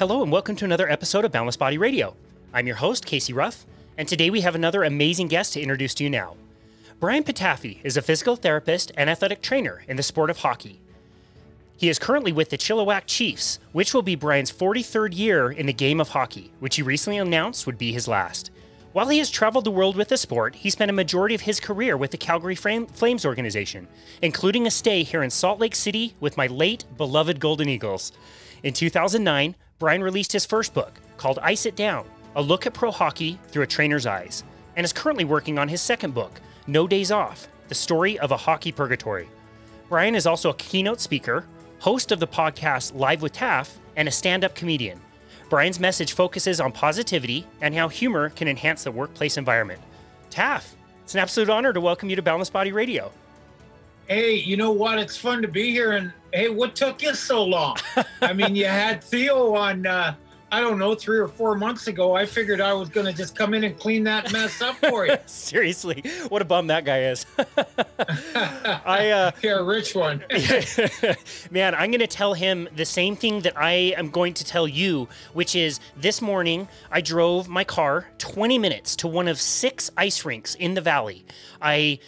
Hello, and welcome to another episode of Boundless Body Radio. I'm your host, Casey Ruff, and today we have another amazing guest to introduce to you now. Brian Patafie is a physical therapist and athletic trainer in the sport of hockey. He is currently with the Chilliwack Chiefs, which will be Brian's 43rd year in the game of hockey, which he recently announced would be his last. While he has traveled the world with the sport, he spent a majority of his career with the Calgary Flames organization, including a stay here in Salt Lake City with my late beloved Golden Eagles. In 2009, Brian released his first book, called Ice It Down A Look at Pro Hockey Through a Trainer's Eyes, and is currently working on his second book, No Days Off The Story of a Hockey Purgatory. Brian is also a keynote speaker, host of the podcast Live with Taf, and a stand up comedian. Brian's message focuses on positivity and how humor can enhance the workplace environment. Taf, it's an absolute honor to welcome you to Boundless Body Radio. Hey, you know what? It's fun to be here. And hey, what took you so long? I mean, you had Theo on, uh, I don't know, three or four months ago. I figured I was going to just come in and clean that mess up for you. Seriously, what a bum that guy is. I uh, yeah, rich one. man, I'm going to tell him the same thing that I am going to tell you, which is this morning I drove my car 20 minutes to one of six ice rinks in the valley. I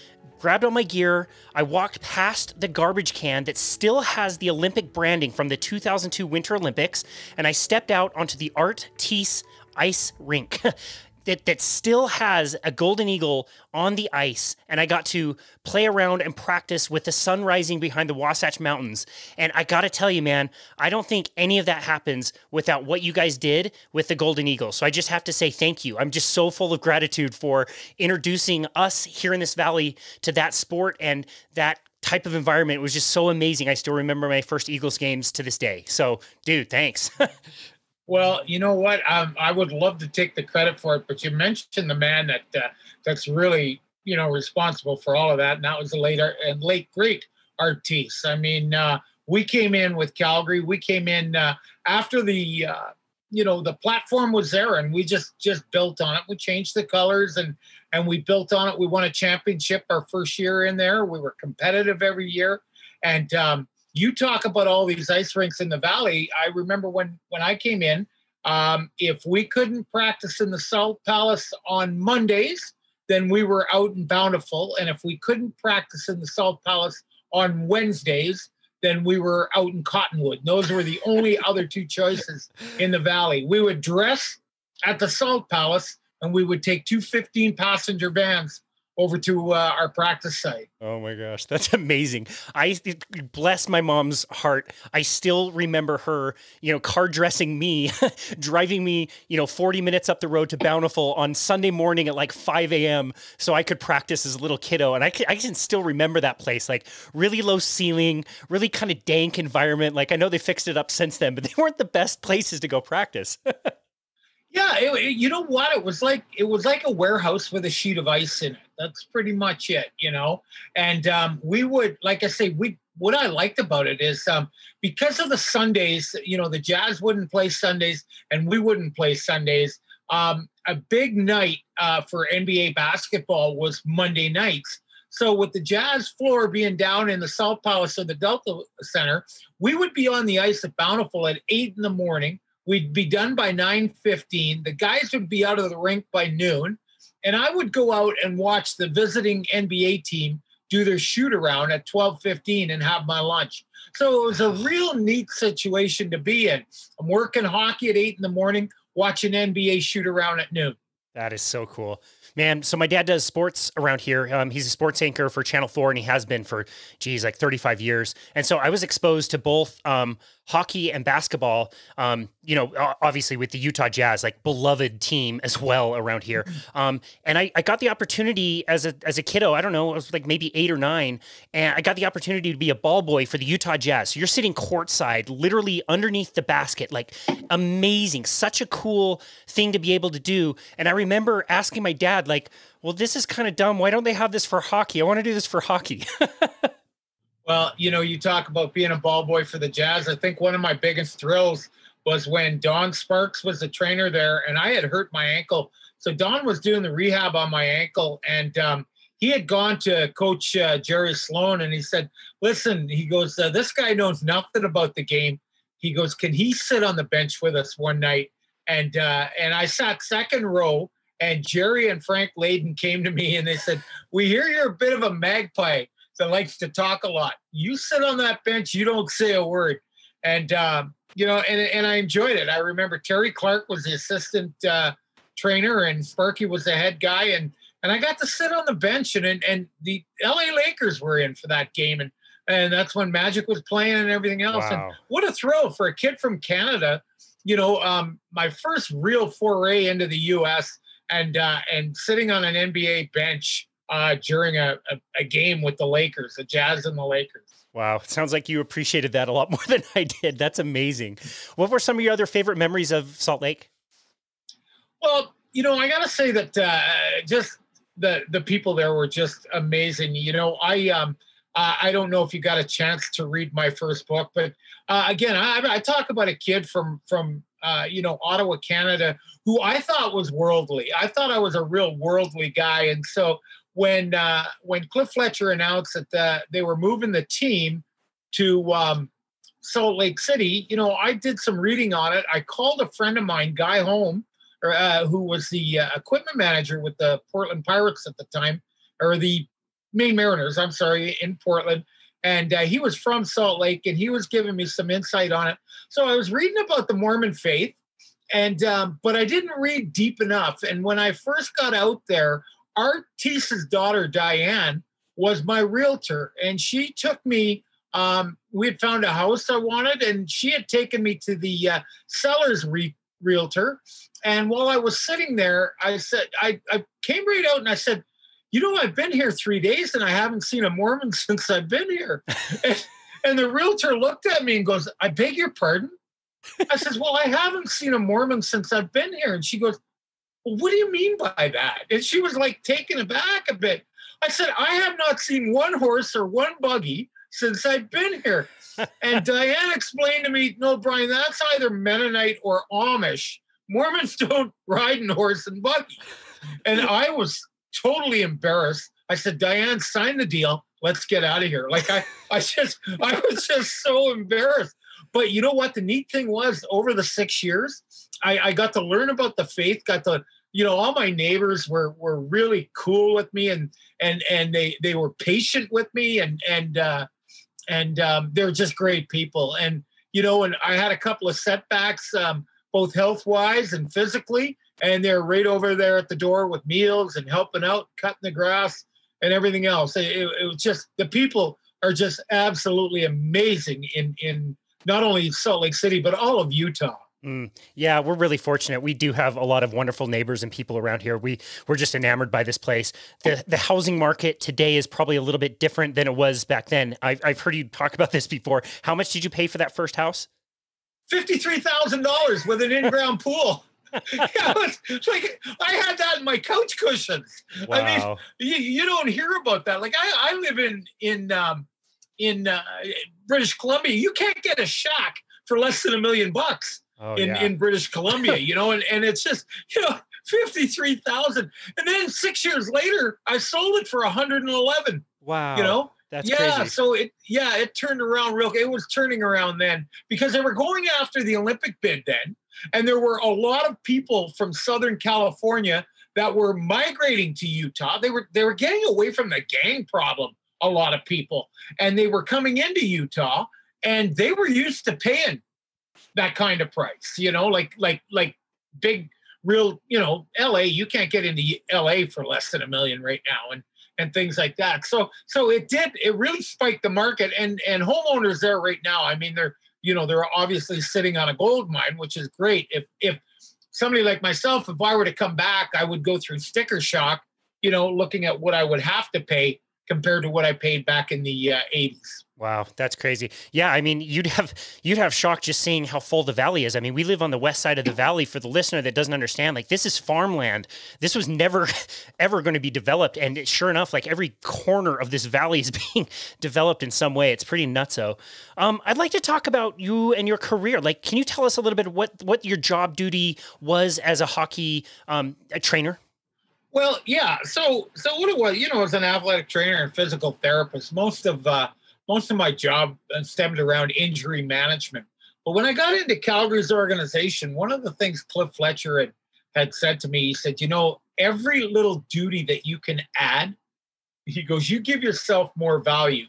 grabbed all my gear. I walked past the garbage can that still has the Olympic branding from the 2002 Winter Olympics, and I stepped out onto the Art Teece ice rink. that that still has a golden eagle on the ice and I got to play around and practice with the sun rising behind the Wasatch Mountains. And I got to tell you man, I don't think any of that happens without what you guys did with the golden eagle. So I just have to say thank you. I'm just so full of gratitude for introducing us here in this valley to that sport and that type of environment it was just so amazing. I still remember my first Eagles games to this day. So, dude, thanks. Well, you know what? Um, I would love to take the credit for it, but you mentioned the man that uh, that's really you know responsible for all of that, and that was the late and late great Art Teece. I mean, uh, we came in with Calgary. We came in uh, after the uh, you know the platform was there, and we just just built on it. We changed the colors and and we built on it. We won a championship our first year in there. We were competitive every year, and um, you talk about all these ice rinks in the valley. I remember when when I came in, um, if we couldn't practice in the Salt Palace on Mondays, then we were out in Bountiful, and if we couldn't practice in the Salt Palace on Wednesdays, then we were out in Cottonwood. Those were the only other two choices in the valley. We would dress at the Salt Palace, and we would take two 15 passenger vans over to uh, our practice site. Oh my gosh, that's amazing. I bless my mom's heart. I still remember her, you know, car dressing me, driving me, you know, 40 minutes up the road to Bountiful on Sunday morning at like 5 a.m. so I could practice as a little kiddo. And I can, I can still remember that place, like really low ceiling, really kind of dank environment. Like I know they fixed it up since then, but they weren't the best places to go practice. Yeah, it, you know what? It was like it was like a warehouse with a sheet of ice in it. That's pretty much it, you know. And um, we would, like I say, we what I liked about it is um, because of the Sundays, you know, the Jazz wouldn't play Sundays and we wouldn't play Sundays. Um, a big night uh, for NBA basketball was Monday nights. So with the Jazz floor being down in the Salt Palace of the Delta Center, we would be on the ice at Bountiful at eight in the morning We'd be done by 9:15. The guys would be out of the rink by noon, and I would go out and watch the visiting NBA team do their shoot around at 12:15 and have my lunch. So it was a real neat situation to be in. I'm working hockey at 8 in the morning, watching NBA shoot around at noon. That is so cool man. So my dad does sports around here. Um, he's a sports anchor for Channel Four, and he has been for, geez, like 35 years. And so I was exposed to both um, hockey and basketball. Um, you know, obviously with the Utah Jazz, like beloved team as well around here. Mm-hmm. Um, and I, I got the opportunity as a as a kiddo. I don't know, I was like maybe eight or nine, and I got the opportunity to be a ball boy for the Utah Jazz. So you're sitting courtside, literally underneath the basket, like amazing, such a cool thing to be able to do. And I remember asking my dad, like, "Well, this is kind of dumb. Why don't they have this for hockey? I want to do this for hockey." Well, you know, you talk about being a ball boy for the Jazz. I think one of my biggest thrills was when Don Sparks was the trainer there, and I had hurt my ankle. So Don was doing the rehab on my ankle, and um, he had gone to Coach uh, Jerry Sloan, and he said, "Listen," he goes, uh, "This guy knows nothing about the game. he goes, "Can he sit on the bench with us one night?" And uh, and I sat second row, and Jerry and Frank Layden came to me and they said, "We hear you're a bit of a magpie that likes to talk a lot. You sit on that bench, you don't say a word." And um, you know, and and I enjoyed it. I remember Terry Clark was the assistant uh, trainer, and Sparky was the head guy, and and I got to sit on the bench, and and, and the L.A. Lakers were in for that game, and and that's when Magic was playing and everything else. Wow. And what a thrill for a kid from Canada. You know, um, my first real foray into the U.S. and uh, and sitting on an NBA bench uh, during a, a, a game with the Lakers, the Jazz and the Lakers. Wow, sounds like you appreciated that a lot more than I did. That's amazing. What were some of your other favorite memories of Salt Lake? Well, you know, I got to say that uh, just the the people there were just amazing. You know, I um uh, I don't know if you got a chance to read my first book, but uh, again, I, I, talk about a kid from from uh, you know Ottawa, Canada, who I thought was worldly. I thought I was a real worldly guy, and so when uh, when Cliff Fletcher announced that the, they were moving the team to um, Salt Lake City, you know, I did some reading on it. I called a friend of mine, Guy Home, uh, who was the uh, equipment manager with the Portland Pirates at the time, or the Maine Mariners, I'm sorry, in Portland. And uh, he was from Salt Lake, and he was giving me some insight on it. So I was reading about the Mormon faith, and um, but I didn't read deep enough. And when I first got out there, Artis's daughter Diane was my realtor, and she took me. Um, we had found a house I wanted, and she had taken me to the uh, seller's re- realtor. And while I was sitting there, I said, I, I came right out and I said, you know, I've been here three days and I haven't seen a Mormon since I've been here. and, and the realtor looked at me and goes, I beg your pardon. I says, Well, I haven't seen a Mormon since I've been here. And she goes, what do you mean by that? And she was like taken aback a bit. I said, I have not seen one horse or one buggy since I've been here. and Diane explained to me, no, Brian, that's either Mennonite or Amish. Mormons don't ride in horse and buggy. And I was totally embarrassed. I said, Diane, sign the deal. Let's get out of here. Like I, I just, I was just so embarrassed. But you know what? The neat thing was over the six years, I, I got to learn about the faith, got to you know all my neighbors were were really cool with me and and and they they were patient with me and and uh and um they're just great people and you know and i had a couple of setbacks um both health wise and physically and they're right over there at the door with meals and helping out cutting the grass and everything else it, it was just the people are just absolutely amazing in in not only salt lake city but all of utah Mm, yeah, we're really fortunate. We do have a lot of wonderful neighbors and people around here. We we're just enamored by this place. the The housing market today is probably a little bit different than it was back then. I've I've heard you talk about this before. How much did you pay for that first house? Fifty three thousand dollars with an in ground pool. yeah, it's like I had that in my couch cushions. Wow. I mean, you, you don't hear about that. Like I, I live in in um, in uh, British Columbia. You can't get a shack for less than a million bucks oh, in, yeah. in British Columbia, you know, and, and it's just, you know, 53,000. And then six years later, I sold it for 111. Wow. You know? That's yeah, crazy. so it yeah, it turned around real it was turning around then because they were going after the Olympic bid then. And there were a lot of people from Southern California that were migrating to Utah. They were they were getting away from the gang problem, a lot of people. And they were coming into Utah and they were used to paying that kind of price. You know, like like like big real you know la you can't get into la for less than a million right now and and things like that so so it did it really spiked the market and and homeowners there right now i mean they're you know they're obviously sitting on a gold mine which is great if if somebody like myself if i were to come back i would go through sticker shock you know looking at what i would have to pay compared to what i paid back in the uh, 80s Wow, that's crazy. Yeah, I mean, you'd have you'd have shock just seeing how full the valley is. I mean, we live on the west side of the valley. For the listener that doesn't understand, like this is farmland. This was never ever going to be developed, and sure enough, like every corner of this valley is being developed in some way. It's pretty nutso. Um, I'd like to talk about you and your career. Like, can you tell us a little bit what what your job duty was as a hockey um, a trainer? Well, yeah. So so what it was, you know, as an athletic trainer and physical therapist, most of uh, most of my job stemmed around injury management. But when I got into Calgary's organization, one of the things Cliff Fletcher had, had said to me, he said, you know, every little duty that you can add, he goes, you give yourself more value.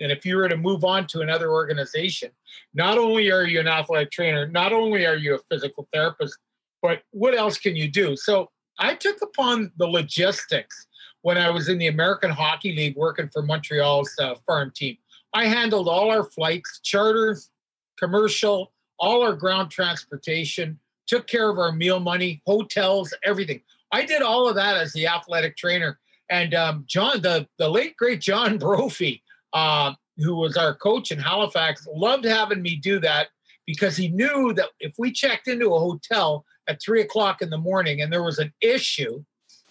And if you were to move on to another organization, not only are you an athletic trainer, not only are you a physical therapist, but what else can you do? So I took upon the logistics when I was in the American Hockey League working for Montreal's uh, farm team. I handled all our flights, charters, commercial, all our ground transportation, took care of our meal money, hotels, everything. I did all of that as the athletic trainer. And um, John, the, the late great John Brophy, uh, who was our coach in Halifax, loved having me do that because he knew that if we checked into a hotel at three o'clock in the morning and there was an issue,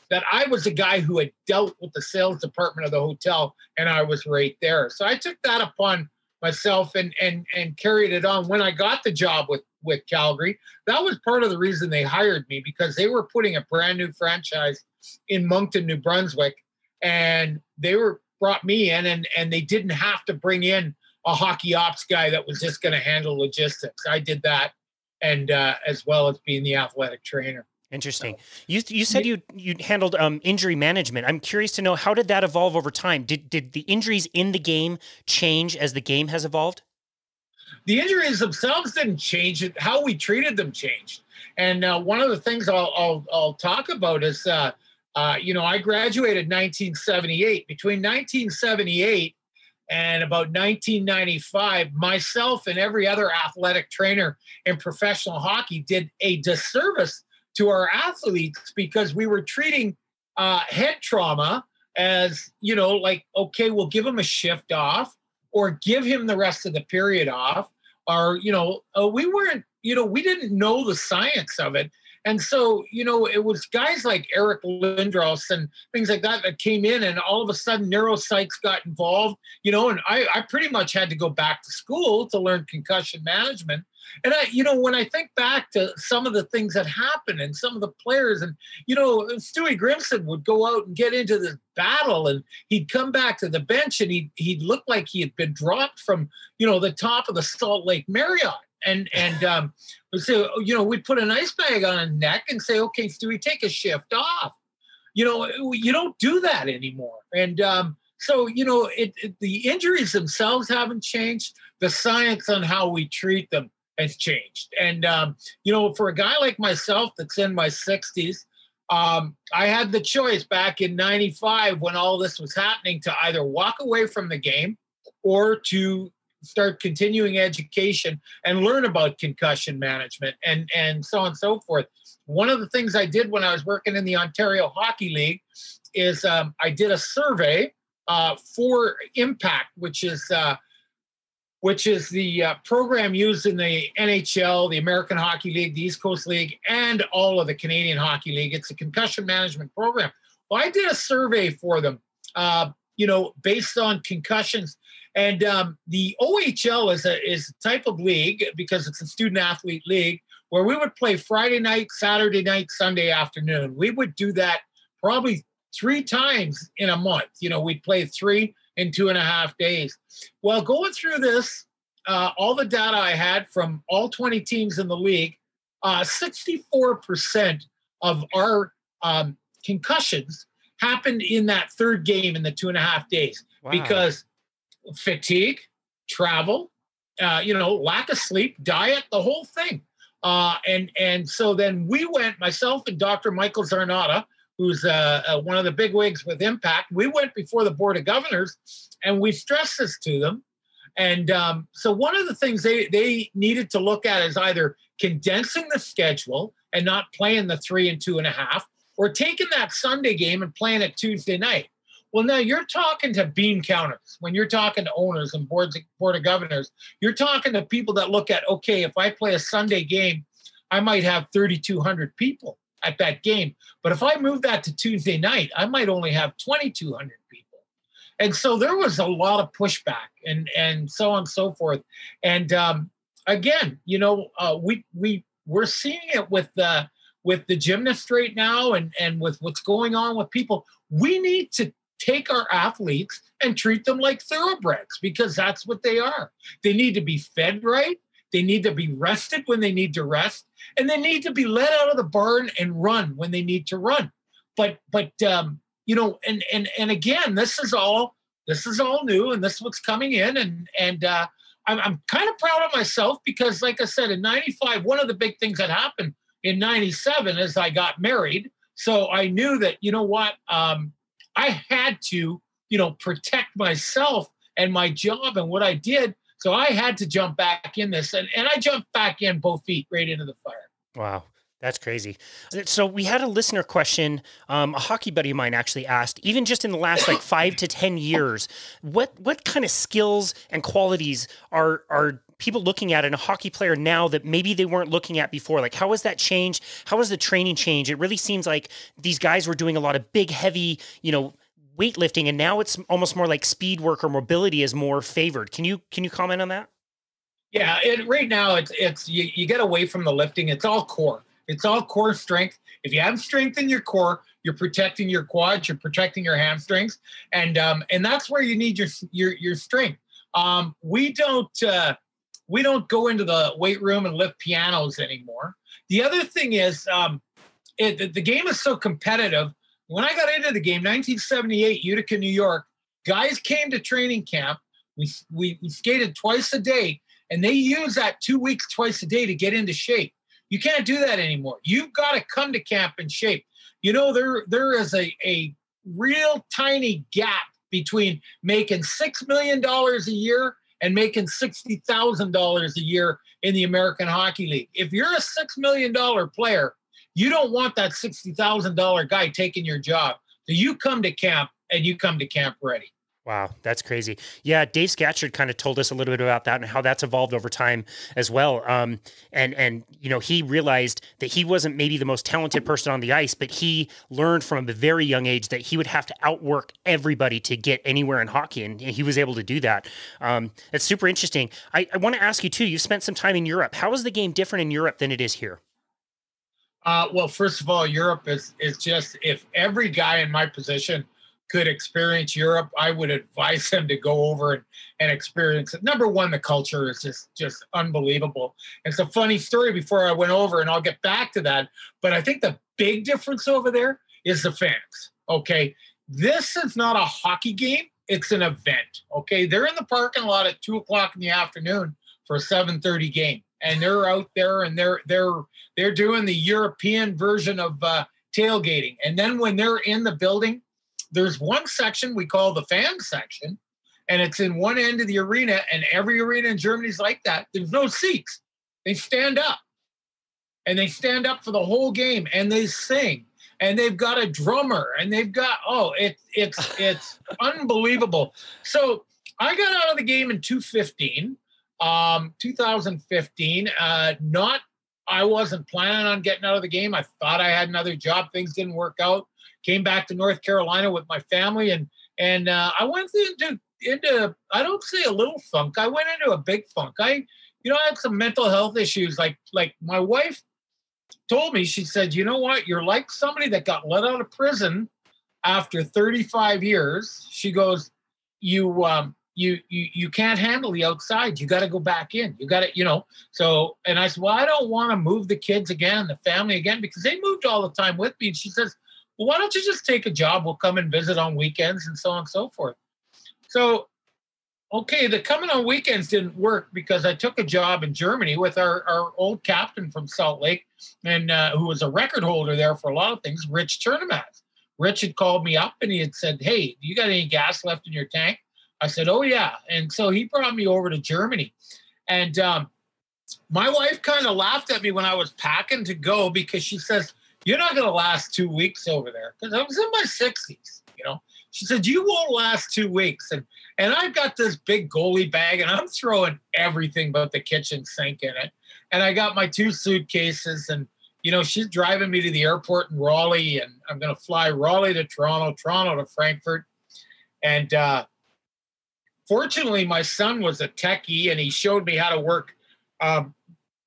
that I was the guy who had dealt with the sales department of the hotel and I was right there. So I took that upon myself and and and carried it on when I got the job with with Calgary. That was part of the reason they hired me because they were putting a brand new franchise in Moncton, New Brunswick, and they were brought me in and and they didn't have to bring in a hockey ops guy that was just going to handle logistics. I did that, and uh, as well as being the athletic trainer. Interesting. You you said you you handled um, injury management. I'm curious to know how did that evolve over time? Did did the injuries in the game change as the game has evolved? The injuries themselves didn't change. How we treated them changed. And uh, one of the things I'll I'll, I'll talk about is uh, uh, you know, I graduated 1978. Between 1978 and about 1995, myself and every other athletic trainer in professional hockey did a disservice to our athletes because we were treating uh, head trauma as, you know, like, okay, we'll give him a shift off or give him the rest of the period off. Or, you know, uh, we weren't, you know, we didn't know the science of it. And so, you know, it was guys like Eric Lindros and things like that that came in, and all of a sudden neuropsychs got involved, you know, and I, I pretty much had to go back to school to learn concussion management. And I, you know, when I think back to some of the things that happened and some of the players, and you know, Stewie Grimson would go out and get into this battle, and he'd come back to the bench, and he he'd look like he had been dropped from, you know, the top of the Salt Lake Marriott and and um, so you know we'd put an ice bag on a neck and say, okay, do we take a shift off? You know, you don't do that anymore. And um, so you know, it, it, the injuries themselves haven't changed. The science on how we treat them has changed. And um, you know, for a guy like myself that's in my 60s, um, I had the choice back in '95 when all this was happening to either walk away from the game or to start continuing education and learn about concussion management and and so on and so forth. One of the things I did when I was working in the Ontario Hockey League is um, I did a survey uh, for Impact, which is uh, which is the uh, program used in the NHL, the American Hockey League, the East Coast League, and all of the Canadian Hockey League. It's a concussion management program. Well, I did a survey for them, uh, you know, based on concussions and um, the OHL is a is a type of league because it's a student athlete league where we would play Friday night, Saturday night, Sunday afternoon. We would do that probably three times in a month. You know, we'd play three in two and a half days. Well, going through this, uh, all the data I had from all 20 teams in the league, uh, 64% of our um, concussions happened in that third game in the two and a half days wow. because fatigue, travel, uh, you know, lack of sleep, diet, the whole thing. Uh, and and so then we went, myself and Dr. Michael Czarnota, who's uh, uh, one of the big wigs with Impact. We went before the Board of Governors, and we stressed this to them. And um, so one of the things they they needed to look at is either condensing the schedule and not playing the three and two and a half, or taking that Sunday game and playing it Tuesday night. Well, now you're talking to bean counters. When you're talking to owners and boards, board of governors, you're talking to people that look at, okay, if I play a Sunday game, I might have 3,200 people at that game. But if I move that to Tuesday night, I might only have 2,200 people. And so there was a lot of pushback and and so on and so forth. And um, again, you know, uh, we we we're seeing it with the with the gymnast right now and and with what's going on with people. We need to take our athletes and treat them like thoroughbreds because that's what they are. They need to be fed right. They need to be rested when they need to rest, and they need to be let out of the barn and run when they need to run. But but um, you know, and and and again, this is all this is all new, and this is what's coming in, and and uh, I'm I'm kind of proud of myself because, like I said, in '95, one of the big things that happened in '97 is I got married, so I knew that you know what, um, I had to you know protect myself and my job and what I did so I had to jump back in this, and, and I jumped back in both feet right into the fire. Wow. That's crazy. So we had a listener question. Um, a hockey buddy of mine actually asked, even just in the last like five to ten years, what what kind of skills and qualities are are people looking at in a hockey player now that maybe they weren't looking at before? Like, how has that changed? How has the training changed? It really seems like these guys were doing a lot of big, heavy, you know, weightlifting, and now it's almost more like speed work or mobility is more favored. Can you can you comment on that? Yeah, it, right now it's it's you, you get away from the lifting. It's all core. It's all core strength. If you have strength in your core, you're protecting your quads, you're protecting your hamstrings, and um, and that's where you need your your your strength. Um, we don't uh, we don't go into the weight room and lift pianos anymore. The other thing is, um, it, the game is so competitive when I got into the game, 1978, Utica, New York, guys came to training camp. We, we, we skated twice a day, and they use that two weeks twice a day to get into shape. You can't do that anymore. You've got to come to camp in shape. You know, there there is a, a real tiny gap between making $6 million a year and making $60,000 a year in the American Hockey League. If you're a $6 million player, you don't want that $60,000 guy taking your job. So you come to camp and you come to camp ready. Wow, that's crazy. Yeah, Dave Scatchard kind of told us a little bit about that and how that's evolved over time as well. Um, and and you know he realized that he wasn't maybe the most talented person on the ice, but he learned from a very young age that he would have to outwork everybody to get anywhere in hockey, and he was able to do that. Um, it's super interesting. I, I want to ask you too. You spent some time in Europe. How is the game different in Europe than it is here? Uh, well, first of all, Europe is is just if every guy in my position could experience Europe, I would advise them to go over and, and experience it. Number one, the culture is just just unbelievable. It's a funny story before I went over, and I'll get back to that. But I think the big difference over there is the fans. Okay, this is not a hockey game; it's an event. Okay, they're in the parking lot at two o'clock in the afternoon for a seven thirty game and they're out there and they're they're they're doing the European version of uh, tailgating. And then when they're in the building, there's one section we call the fan section, and it's in one end of the arena. And every arena in Germany is like that. There's no seats; they stand up, and they stand up for the whole game, and they sing. And they've got a drummer, and they've got oh, it, it's it's unbelievable. So I got out of the game in 215 um, 2015, uh, not I wasn't planning on getting out of the game. I thought I had another job. Things didn't work out. Came back to North Carolina with my family, and and uh, I went into into I don't say a little funk. I went into a big funk. I you know I had some mental health issues. Like like my wife told me, she said, you know what, you're like somebody that got let out of prison after 35 years. She goes, you um you you you can't handle the outside. You got to go back in. You got to, you know. So, and I said, well, I don't want to move the kids again, the family again, because they moved all the time with me. And she says, well, why don't you just take a job? We'll come and visit on weekends and so on and so forth. So, okay, the coming on weekends didn't work because I took a job in Germany with our, our old captain from Salt Lake, and uh, who was a record holder there for a lot of things, Rich Chernomaz. Rich had called me up and he had said, "Hey, do you got any gas left in your tank?" I said, "Oh yeah," and so he brought me over to Germany, and um, my wife kind of laughed at me when I was packing to go because she says, "You're not going to last two weeks over there," because I was in my sixties, you know. She said, "You won't last two weeks," and and I've got this big goalie bag, and I'm throwing everything but the kitchen sink in it, and I got my two suitcases and you know, she's driving me to the airport in Raleigh, and I'm going to fly Raleigh to Toronto, Toronto to Frankfurt. And uh, fortunately, my son was a techie and he showed me how to work, um,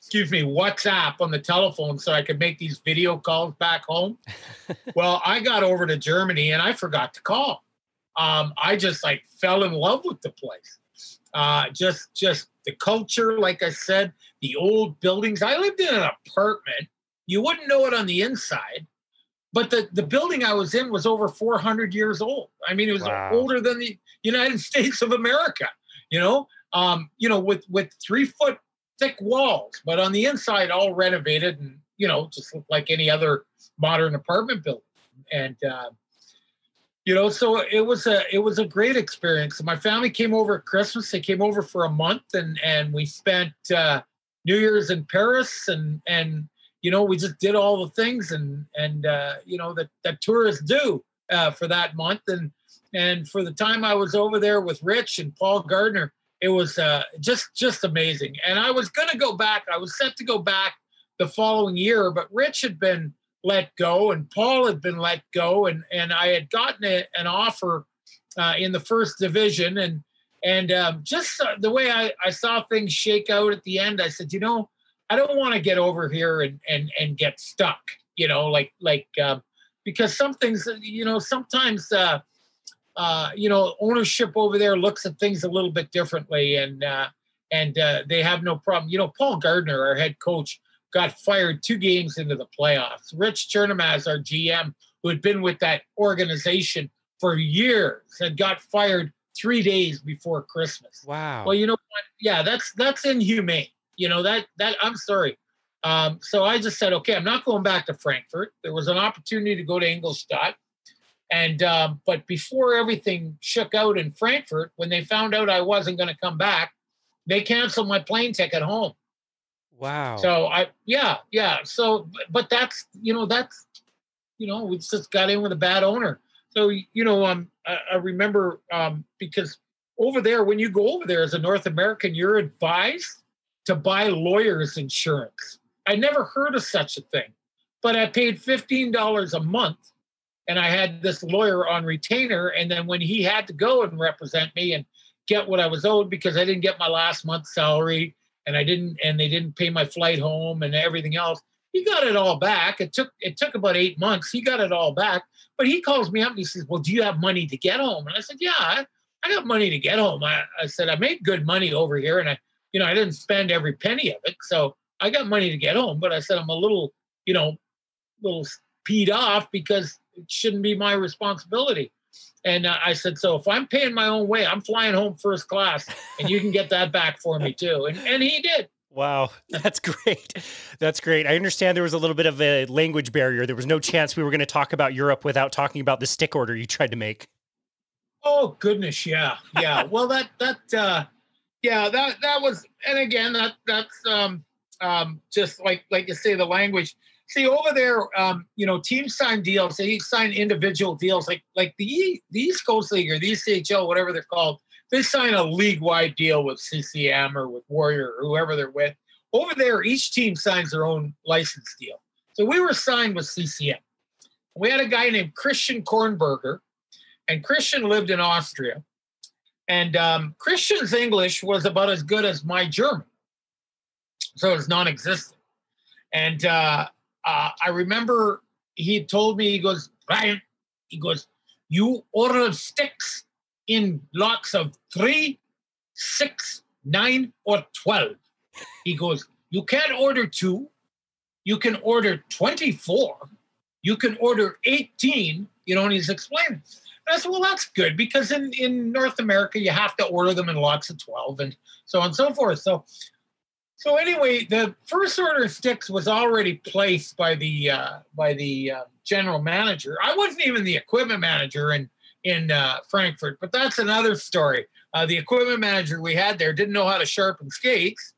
excuse me, WhatsApp on the telephone so I could make these video calls back home. well, I got over to Germany and I forgot to call. Um, I just like fell in love with the place. Uh, just, just the culture, like I said, the old buildings. I lived in an apartment. You wouldn't know it on the inside, but the, the building I was in was over 400 years old. I mean, it was wow. older than the United States of America, you know, um, you know, with, with three foot thick walls, but on the inside, all renovated and, you know, just looked like any other modern apartment building. And, uh, you know so it was a it was a great experience. My family came over at christmas. They came over for a month and and we spent uh new year's in paris and and you know we just did all the things and and uh you know that that tourists do uh for that month. And and for the time i was over there with rich and paul gardner it was uh just just amazing and i was going to go back i was set to go back the following year but rich had been let go, and Paul had been let go, and and I had gotten a, an offer uh, in the first division, and and um, just uh, the way I, I saw things shake out at the end, I said, you know, I don't want to get over here and and and get stuck, you know, like like um, because some things, you know, sometimes. Uh, uh, you know, ownership over there looks at things a little bit differently, and uh, and uh, they have no problem. You know, Paul Gardner, our head coach, got fired two games into the playoffs. Rich Chernomaz, our GM, who had been with that organization for years, had got fired three days before Christmas. Wow. Well, you know what? Yeah, that's that's inhumane. You know that that I'm sorry. Um, so I just said, okay, I'm not going back to Frankfurt. There was an opportunity to go to Ingolstadt. And um, but before everything shook out in Frankfurt, when they found out I wasn't going to come back, they canceled my plane ticket home. Wow. So I yeah, yeah. So but that's you know, that's you know, we just got in with a bad owner. So you know, um I, I remember um because over there, when you go over there as a North American, you're advised to buy lawyers insurance. I never heard of such a thing, but I paid $15 a month and I had this lawyer on retainer. And then when he had to go and represent me and get what I was owed because I didn't get my last month's salary and I didn't, and they didn't pay my flight home and everything else. He got it all back. It took it took about eight months. He got it all back. But he calls me up and he says, "Well, do you have money to get home?" And I said, "Yeah, I, I got money to get home." I, I said, "I made good money over here, and I, you know, I didn't spend every penny of it, so I got money to get home." But I said, "I'm a little, you know, little peed off because it shouldn't be my responsibility." And uh, I said, so if I'm paying my own way, I'm flying home first class, and you can get that back for me too. And and he did. Wow, that's great. That's great. I understand there was a little bit of a language barrier. There was no chance we were going to talk about Europe without talking about the stick order you tried to make. Oh goodness, yeah, yeah. well, that that uh, yeah, that that was, and again, that that's um, um, just like like you say, the language see over there, um, you know, teams sign deals. They sign individual deals, like like the the East Coast League or the ECHL, whatever they're called. They sign a league-wide deal with CCM or with Warrior or whoever they're with. Over there, each team signs their own license deal. So we were signed with CCM. We had a guy named Christian Kornberger, and Christian lived in Austria. And um, Christian's English was about as good as my German, so it's non-existent. And uh, uh, I remember he told me, he goes, Brian, he goes, you order sticks in lots of three, six, nine, or 12. He goes, you can't order two. You can order 24. You can order 18. You know, and he's explaining. I said, well, that's good because in, in North America, you have to order them in lots of 12 and so on and so forth. So so anyway, the first order of sticks was already placed by the uh, by the uh, general manager. I wasn't even the equipment manager in in uh, Frankfurt, but that's another story. Uh, the equipment manager we had there didn't know how to sharpen skates,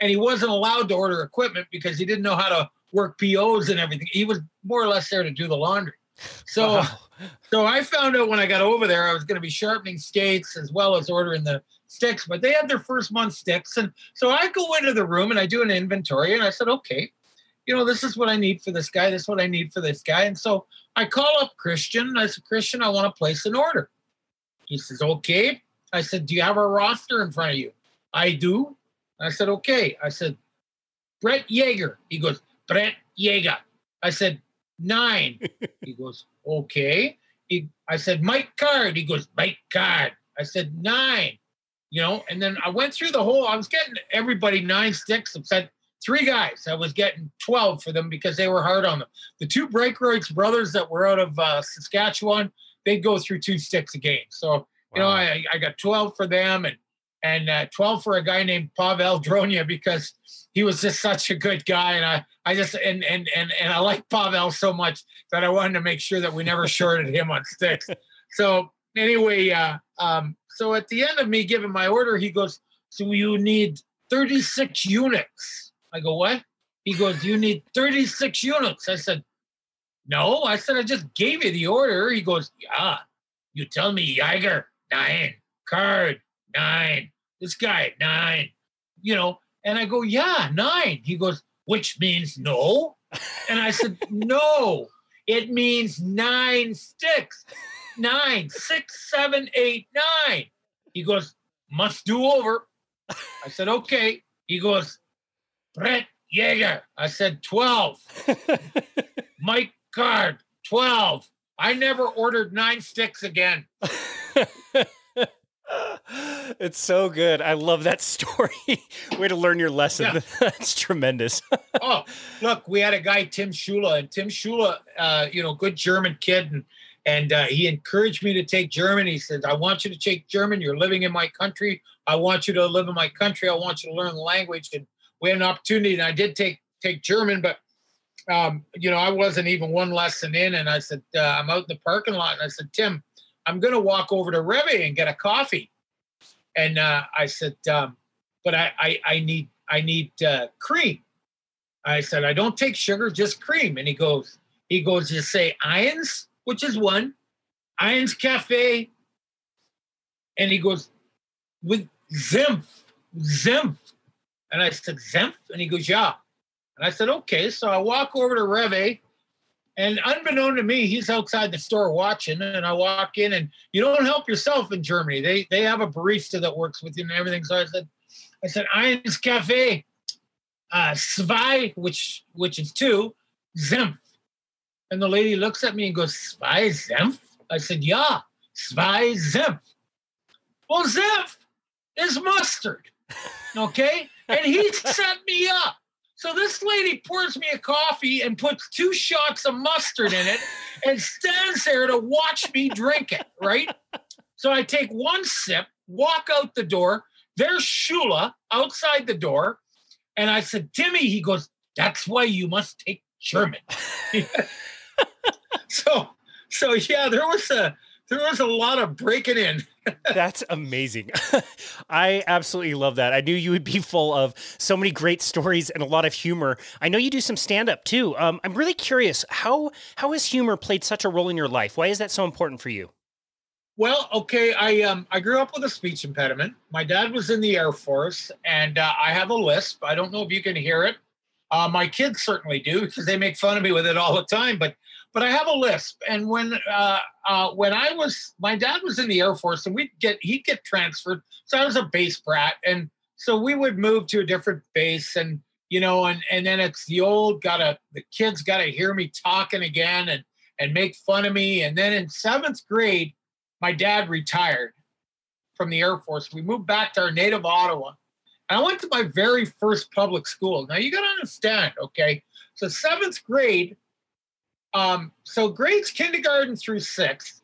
and he wasn't allowed to order equipment because he didn't know how to work POs and everything. He was more or less there to do the laundry. So, wow. so I found out when I got over there, I was going to be sharpening skates as well as ordering the sticks, but they had their first month sticks. And so I go into the room and I do an inventory and I said, okay, you know, this is what I need for this guy. This is what I need for this guy. And so I call up Christian. and I said, Christian, I want to place an order. He says, okay. I said, do you have a roster in front of you? I do. I said, okay. I said, Brett Yeager. He goes, Brett Yeager. I said, nine. he goes, okay. He, I said, Mike Card. He goes, Mike Card. I said, nine. You know. And then I went through the whole. I was getting everybody nine sticks. Except three guys. I was getting twelve for them because they were hard on them. The two Breakroyds brothers that were out of uh, Saskatchewan, they'd go through two sticks a game. So you know, I, I got twelve for them and and uh, 12 for a guy named Pavel Dronia because he was just such a good guy. And I, I just, and, and, and, and I like Pavel so much that I wanted to make sure that we never shorted him on sticks. So anyway, uh, um, so at the end of me giving my order, he goes, so you need 36 units. I go, what? He goes, you need 36 units. I said, no, I said, I just gave you the order. He goes, yeah, you tell me Jaeger, nine, card, nine, this guy, nine, you know. And I go, yeah, nine. He goes, which means no. And I said, no, it means nine sticks. Nine, six, seven, eight, nine. He goes, must do over. I said, okay. He goes, Brett Jaeger. I said, 12. Mike Card, 12. I never ordered nine sticks again. it's so good. I love that story. Way to learn your lesson. Yeah. That's tremendous. oh, look, we had a guy, Tim Schula, and Tim Schula, uh, you know, good German kid, and and uh, he encouraged me to take German. He said, "I want you to take German. You're living in my country. I want you to live in my country. I want you to learn the language." And we had an opportunity, and I did take take German, but um, you know, I wasn't even one lesson in, and I said, uh, "I'm out in the parking lot," and I said, "Tim." I'm going to walk over to Rewe and get a coffee. And uh, I said, um, but I, I, I, need, I need uh, cream. I said, I don't take sugar, just cream. And he goes, he goes, you say Eins, which is one, Eins Cafe. And he goes, with Zimpf, Zimpf. And I said, Zimpf? And he goes, yeah. And I said, okay. So I walk over to Rewe and unbeknown to me, he's outside the store watching, and I walk in, and you don't help yourself in Germany. They they have a barista that works with you and everything. So I said, I said, Eins Cafe, uh, zwei, which which is two, Zimpf. And the lady looks at me and goes, Zwei Zimpf? I said, Yeah, zwei Zimpf. Well, Zimpf is mustard. Okay? and he set me up. So this lady pours me a coffee and puts two shots of mustard in it and stands there to watch me drink it, right? So I take one sip, walk out the door. There's Shula outside the door. And I said, Timmy, he goes, that's why you must take German. so, so yeah, there was a there was a lot of breaking in. That's amazing. I absolutely love that. I knew you would be full of so many great stories and a lot of humor. I know you do some stand up too. Um, I'm really curious how how has humor played such a role in your life? Why is that so important for you? Well, okay, I um I grew up with a speech impediment. My dad was in the Air Force, and uh, I have a lisp. I don't know if you can hear it. Uh, my kids certainly do because they make fun of me with it all the time. But but I have a lisp. And when uh, uh, when I was, my dad was in the Air Force, and we'd get he'd get transferred. So I was a base brat, and so we would move to a different base, and you know, and and then it's the old gotta the kids gotta hear me talking again and and make fun of me. And then in seventh grade, my dad retired from the Air Force. We moved back to our native Ottawa. And I went to my very first public school. Now you got to understand, okay? So seventh grade, um, so grades kindergarten through sixth.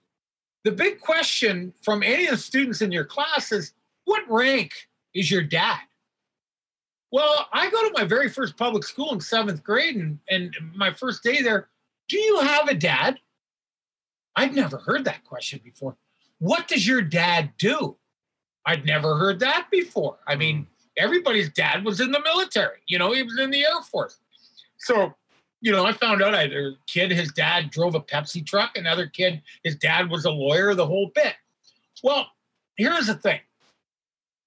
The big question from any of the students in your class is, what rank is your dad? Well, I go to my very first public school in seventh grade, and, and my first day there, do you have a dad? I'd never heard that question before. What does your dad do? I'd never heard that before. I mean, hmm. everybody's dad was in the military, you know, he was in the Air Force. So you know, I found out I had a kid, his dad drove a Pepsi truck, another kid, his dad was a lawyer, the whole bit. Well, here's the thing.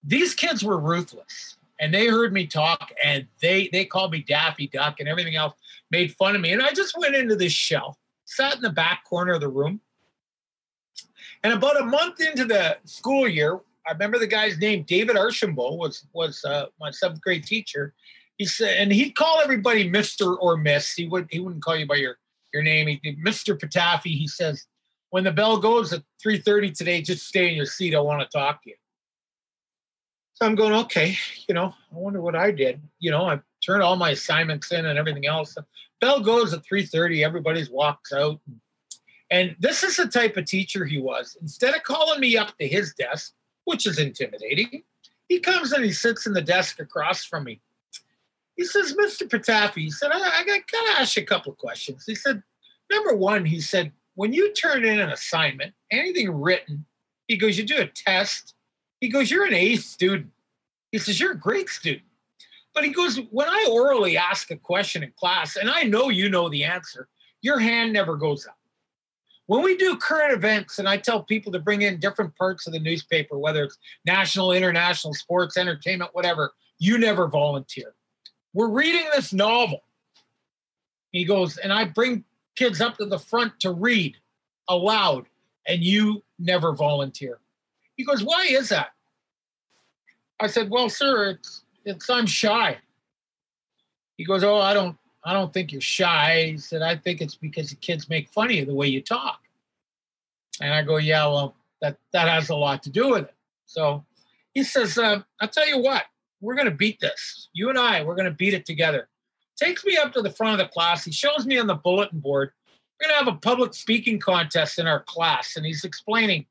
These kids were ruthless and they heard me talk and they they called me Daffy Duck and everything else, made fun of me. And I just went into this shell, sat in the back corner of the room. And about a month into the school year, I remember the guy's name, David Archambault, was was uh, my seventh grade teacher he said, and he'd call everybody Mister or Miss. He would he wouldn't call you by your your name. He, Mister Patafie. He says, when the bell goes at three thirty today, just stay in your seat. I want to talk to you. So I'm going, okay, you know, I wonder what I did. You know, I turned all my assignments in and everything else. Bell goes at 3:30, everybody's walks out. And this is the type of teacher he was. Instead of calling me up to his desk, which is intimidating, he comes and he sits in the desk across from me. He says, Mr. Patafie, he said, I, I got to ask you a couple of questions. He said, number one, he said, when you turn in an assignment, anything written, he goes, you do a test. He goes, you're an A student. He says, you're a great student. But he goes, when I orally ask a question in class, and I know you know the answer, your hand never goes up. When we do current events, and I tell people to bring in different parts of the newspaper, whether it's national, international, sports, entertainment, whatever, you never volunteer. We're reading this novel. He goes, and I bring kids up to the front to read aloud, and you never volunteer. He goes, Why is that? I said, Well, sir, it's it's I'm shy. He goes, Oh, I don't I don't think you're shy. He said, I think it's because the kids make fun of you the way you talk. And I go, Yeah, well, that that has a lot to do with it. So he says, uh, I'll tell you what, we're gonna beat this. You and I, we're gonna beat it together. Takes me up to the front of the class. He shows me on the bulletin board. We're gonna have a public speaking contest in our class. And he's explaining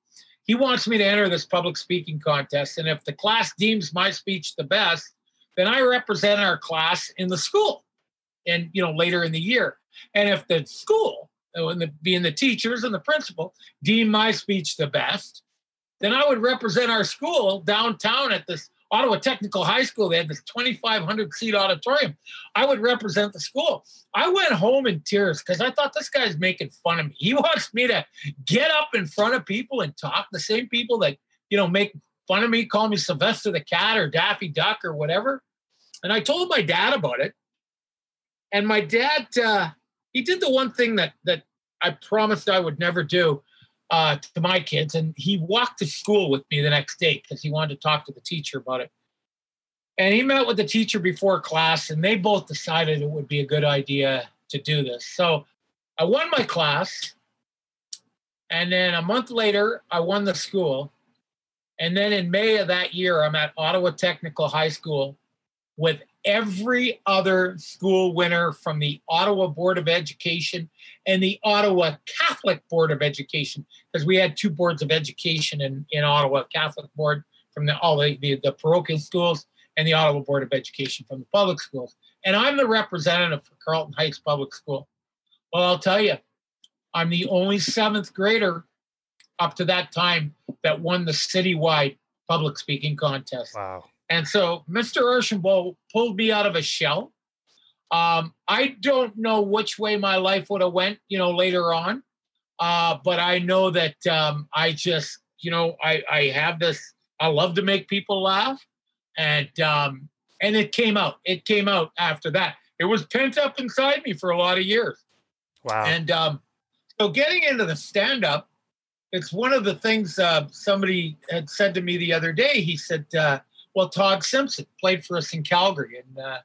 he wants me to enter this public speaking contest. And if the class deems my speech the best, then I represent our class in the school and you know later in the year. And if the school, uh, being the teachers and the principal, deem my speech the best, then I would represent our school downtown at this Ottawa Technical High School. They had this 2,500 seat auditorium. I would represent the school. I went home in tears because I thought this guy's making fun of me. He wants me to get up in front of people and talk. The same people that you know make fun of me, call me Sylvester the Cat or Daffy Duck or whatever. And I told my dad about it. And my dad, uh, he did the one thing that that I promised I would never do uh, to my kids, and he walked to school with me the next day because he wanted to talk to the teacher about it. And he met with the teacher before class, and they both decided it would be a good idea to do this. So I won my class, and then a month later, I won the school. And then in May of that year, I'm at Ottawa Technical High School with every other school winner from the Ottawa Board of Education and the Ottawa Catholic Board of Education, because we had two boards of education in, in Ottawa Catholic Board from the, all the, the, the parochial schools and the Ottawa Board of Education from the public schools. And I'm the representative for Carleton Heights Public School. Well, I'll tell you, I'm the only seventh grader up to that time that won the citywide public speaking contest. Wow. And so Mr. Archambault pulled me out of a shell. Um, I don't know which way my life would have went, you know, later on. Uh, but I know that um, I just, you know, I, I have this. I love to make people laugh, and um, and it came out. It came out after that. It was pent up inside me for a lot of years. Wow. And um, so getting into the stand up, it's one of the things uh, somebody had said to me the other day. He said, uh, well, Todd Simpson played for us in Calgary, and uh,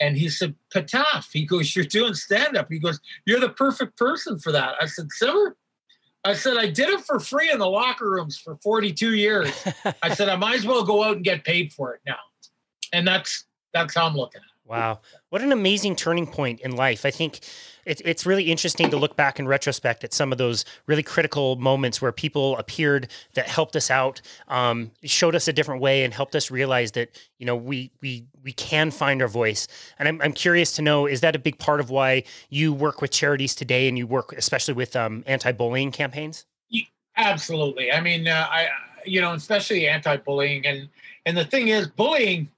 and he said, Pataf, he goes, you're doing stand up. He goes, you're the perfect person for that. I said, Simmer. I said, I did it for free in the locker rooms for 42 years. I said, I might as well go out and get paid for it now. And that's that's how I'm looking at it. Wow. What an amazing turning point in life. I think it's it's really interesting to look back in retrospect at some of those really critical moments where people appeared that helped us out, um, showed us a different way, and helped us realize that you know we we we can find our voice. And I'm I'm curious to know is that a big part of why you work with charities today, and you work especially with um, anti-bullying campaigns? Absolutely. I mean, uh, I you know especially anti-bullying, and and the thing is, bullying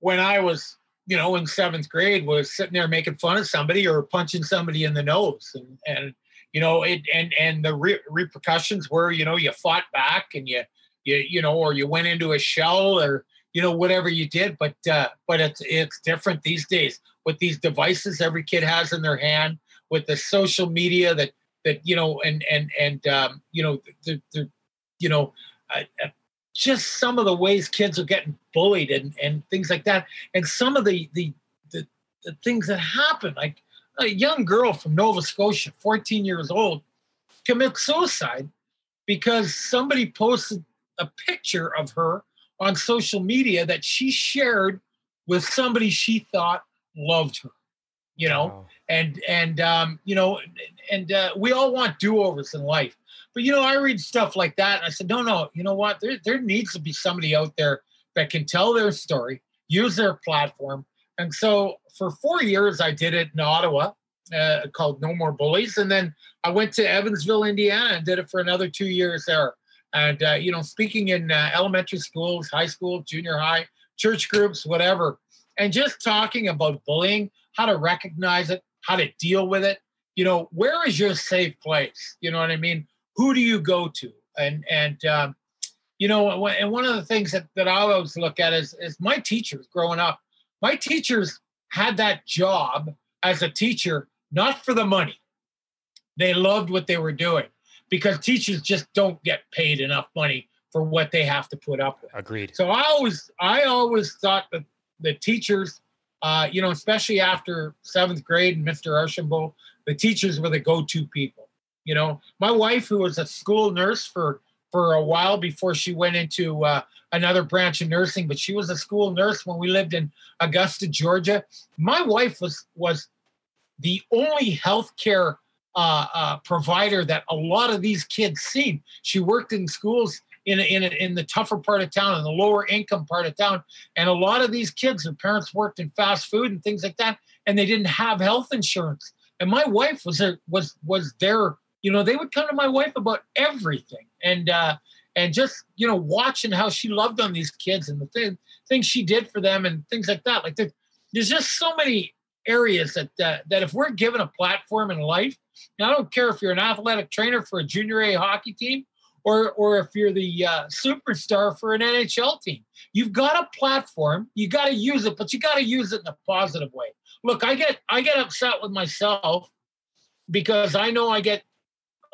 when I was you know, in seventh grade was sitting there making fun of somebody or punching somebody in the nose, and and you know it and and the re- repercussions were you know you fought back and you you you know or you went into a shell or you know whatever you did, but uh, but it's it's different these days with these devices every kid has in their hand with the social media that that you know and and and um, you know the, the you know uh, uh just some of the ways kids are getting bullied and, and things like that. And some of the, the, the, the things that happen, like a young girl from Nova Scotia, 14 years old, commits suicide because somebody posted a picture of her on social media that she shared with somebody she thought loved her you know wow. and and um you know and uh, we all want do-overs in life but you know i read stuff like that and i said no no you know what? There, there needs to be somebody out there that can tell their story use their platform. And so for four years i did it in ottawa uh, called no more bullies and then i went to evansville indiana and did it for another two years there. And uh, you know speaking in uh, elementary schools high school junior high church groups whatever and just talking about bullying how to recognize it how to deal with it you know where is your safe place? You know what i mean who do you go to and and um, you know and one of the things that, that i always look at is, is my teachers growing up my teachers had that job as a teacher not for the money they loved what they were doing because teachers just don't get paid enough money for what they have to put up with. Agreed. So I always I always thought that the teachers, uh, you know, especially after seventh grade and Mr. Archambault, the teachers were the go-to people. You know, my wife, who was a school nurse for for a while before she went into uh, another branch of nursing, but she was a school nurse when we lived in Augusta, Georgia. My wife was was the only healthcare uh, uh, provider that a lot of these kids seen. She worked in schools in in in the tougher part of town, in the lower income part of town, and a lot of these kids, their parents worked in fast food and things like that, and they didn't have health insurance. And my wife was a, was was there. You know, they would come to my wife about everything, and uh, and just you know watching how she loved on these kids and the thing, things she did for them and things like that. Like there, there's just so many areas that uh, that if we're given a platform in life now, I don't care if you're an athletic trainer for a junior A hockey team or, or if you're the uh, superstar for an NHL team. You've got a platform, you got to use it, but you got to use it in a positive way. Look, I get I get upset with myself because I know I get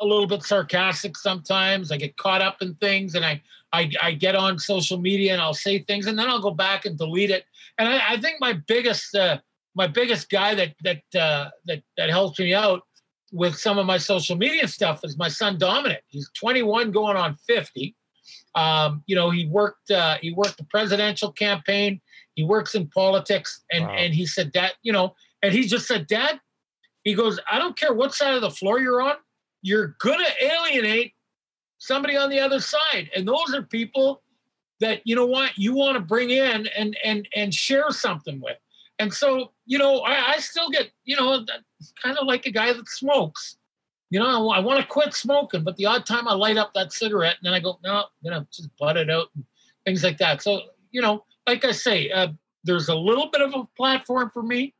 a little bit sarcastic sometimes. I get caught up in things, and I I, I get on social media and I'll say things, and then I'll go back and delete it. And I, I think my biggest uh, my biggest guy that that uh, that that helps me out with some of my social media stuff is my son Dominic. He's 21, going on 50. Um, you know, he worked uh, he worked the presidential campaign. He works in politics, and wow. and he said that you know, and he just said, Dad, he goes, I don't care what side of the floor you're on, you're gonna alienate somebody on the other side, and those are people that you know what you want to bring in and and and share something with. And so, you know, I, I still get, you know, kind of like a guy that smokes. You know, I, I want to quit smoking, but the odd time I light up that cigarette and then I go, no, you know, just butt it out and things like that. So, you know, like I say, uh, there's a little bit of a platform for me.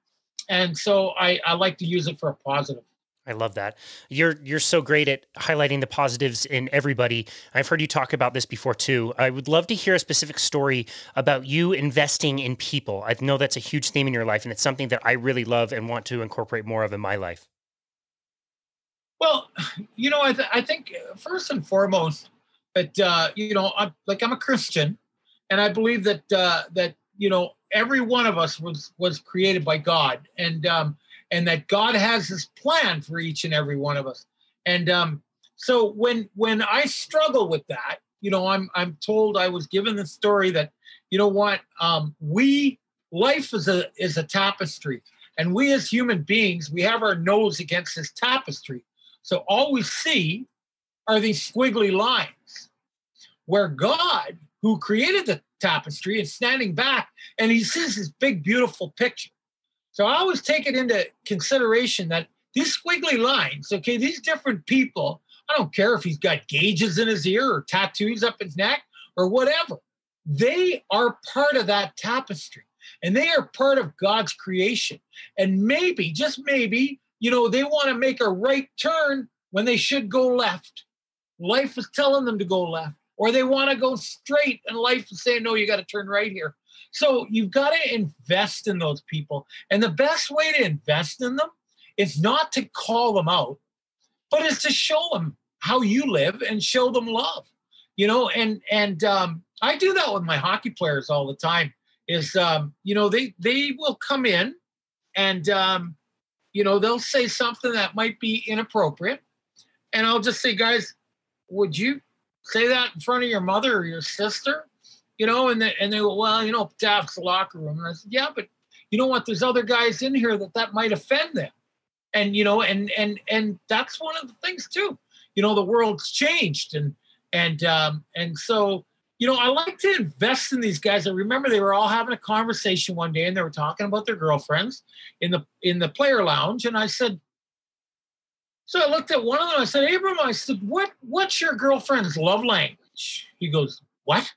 And so I, I like to use it for a positive. I love that. You're you're so great at highlighting the positives in everybody. I've heard you talk about this before too. I would love to hear a specific story about you investing in people. I know that's a huge theme in your life and it's something that I really love and want to incorporate more of in my life. Well, you know, I, th- I think first and foremost that uh, you know, I'm like I'm a Christian and I believe that uh, that you know, every one of us was was created by God and um and that God has His plan for each and every one of us. And um, so when when I struggle with that, you know, I'm I'm told I was given the story that, you know what, um, we life is a is a tapestry, and we as human beings we have our nose against this tapestry. So all we see are these squiggly lines, where God, who created the tapestry, is standing back and he sees this big, beautiful picture. So I always take it into consideration that these squiggly lines, okay, these different people, I don't care if he's got gauges in his ear or tattoos up his neck or whatever, they are part of that tapestry and they are part of God's creation. And maybe, just maybe, you know, they want to make a right turn when they should go left. Life is telling them to go left, or they want to go straight, and life is saying, no, you got to turn right here. So you've got to invest in those people. And the best way to invest in them is not to call them out, but is to show them how you live and show them love. You know, and and um, I do that with my hockey players all the time. Is um, you know they they will come in and um, you know they'll say something that might be inappropriate, and I'll just say, guys, would you say that in front of your mother or your sister? you know, and they, and they go, well, you know, Daft's locker room. And I said, yeah, but you know what? There's other guys in here that that might offend them. And, you know, and, and, and that's one of the things too, you know, the world's changed. And, and, um, and so, you know, I like to invest in these guys. I remember they were all having a conversation one day and they were talking about their girlfriends in the, in the player lounge. And I said, so I looked at one of them. I said, Abram, I said, what, what's your girlfriend's love language? He goes, what?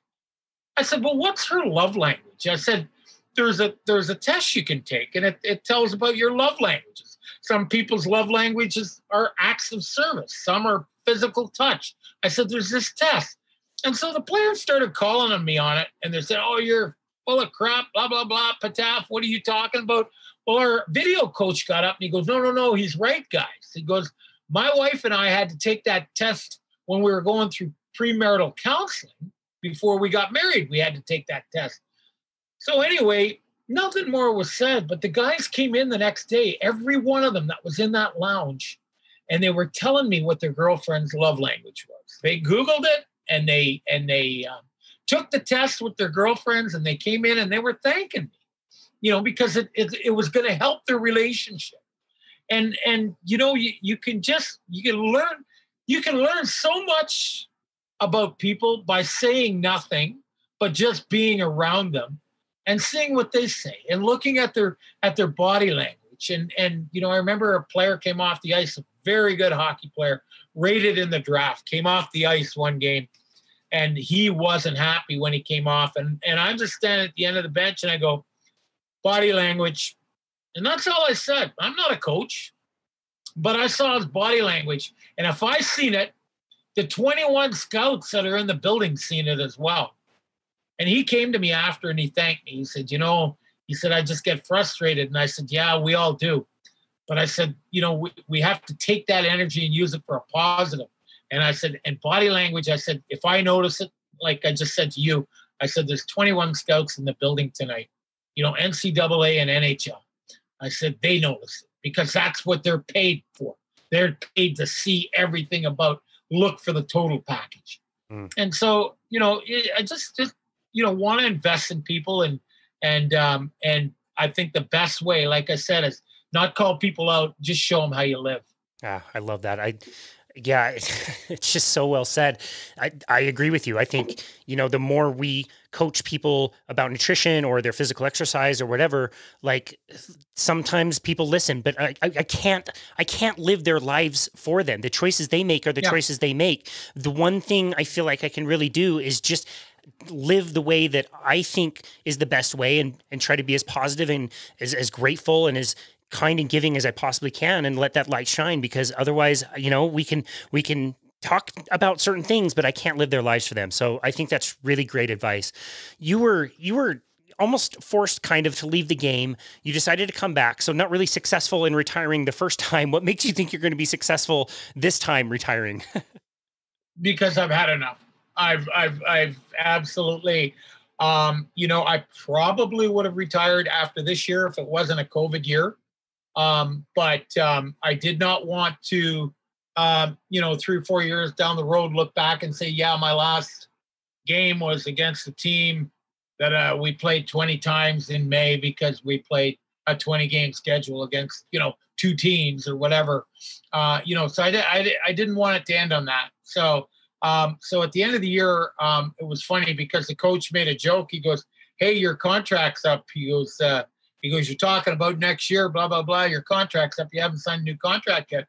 I said, well, what's her love language? I said, there's a there's a test you can take, and it, it tells about your love languages. Some people's love languages are acts of service. Some are physical touch. I said, there's this test. And so the players started calling on me on it, and they said, "Oh, you're full of crap, blah blah blah, Pataf. What are you talking about?" Well, our video coach got up and he goes, "No, no, no. He's right, guys." He goes, "My wife and I had to take that test when we were going through premarital counseling before we got married. We had to take that test." So anyway, nothing more was said. But the guys came in the next day, every one of them that was in that lounge, and they were telling me what their girlfriend's love language was. They Googled it and they and they um, took the test with their girlfriends and they came in and they were thanking me you know because it it, it was going to help their relationship and and you know you, you can just you can learn you can learn so much about people by saying nothing but just being around them and seeing what they say and looking at their at their body language and and you know i remember a player came off the ice a very good hockey player rated in the draft came off the ice one game and he wasn't happy when he came off. And and I'm just standing at the end of the bench and I go, body language. And that's all I said. I'm not a coach, but I saw his body language. And if I seen it, the 21 scouts that are in the building seen it as well. And he came to me after and he thanked me. He said, you know, he said, I just get frustrated. And I said, yeah, we all do. But I said, you know, we, we have to take that energy and use it for a positive. And I said, and body language, I said, if I notice it, like I just said to you, I said, there's 21 scouts in the building tonight, you know, NCAA and NHL. I said, they notice it because that's what they're paid for. They're paid to see everything about, look for the total package. Mm. And so, you know, I just, just, you know, want to invest in people and, and, um, and I think the best way, like I said, is not call people out, just show them how you live. Ah, I love that. I, yeah, it's just so well said. I, I agree with you. I think, you know, the more we coach people about nutrition or their physical exercise or whatever, like sometimes people listen, but I, I, I can't I can't live their lives for them. The choices they make are the yeah. choices they make. The one thing I feel like I can really do is just live the way that I think is the best way and, and try to be as positive and as, as grateful and as kind and giving as I possibly can and let that light shine because otherwise, you know, we can we can talk about certain things but I can't live their lives for them. So I think that's really great advice. You were you were almost forced kind of to leave the game. You decided to come back. So not really successful in retiring the first time. What makes you think you're going to be successful this time retiring? because I've had enough. I've I've I've absolutely um, you know, I probably would have retired after this year if it wasn't a COVID year. Um, but um, I did not want to, um, you know, three or four years down the road, look back and say, yeah, my last game was against a team that uh, we played 20 times in May because we played a 20 game schedule against, you know, two teams or whatever. Uh, you know, so I, I, I didn't want it to end on that. So, um, so at the end of the year, um, it was funny because the coach made a joke. He goes, Hey, your contract's up. He goes, uh, he goes, You're talking about next year, blah, blah, blah. Your contract's up. You haven't signed a new contract yet.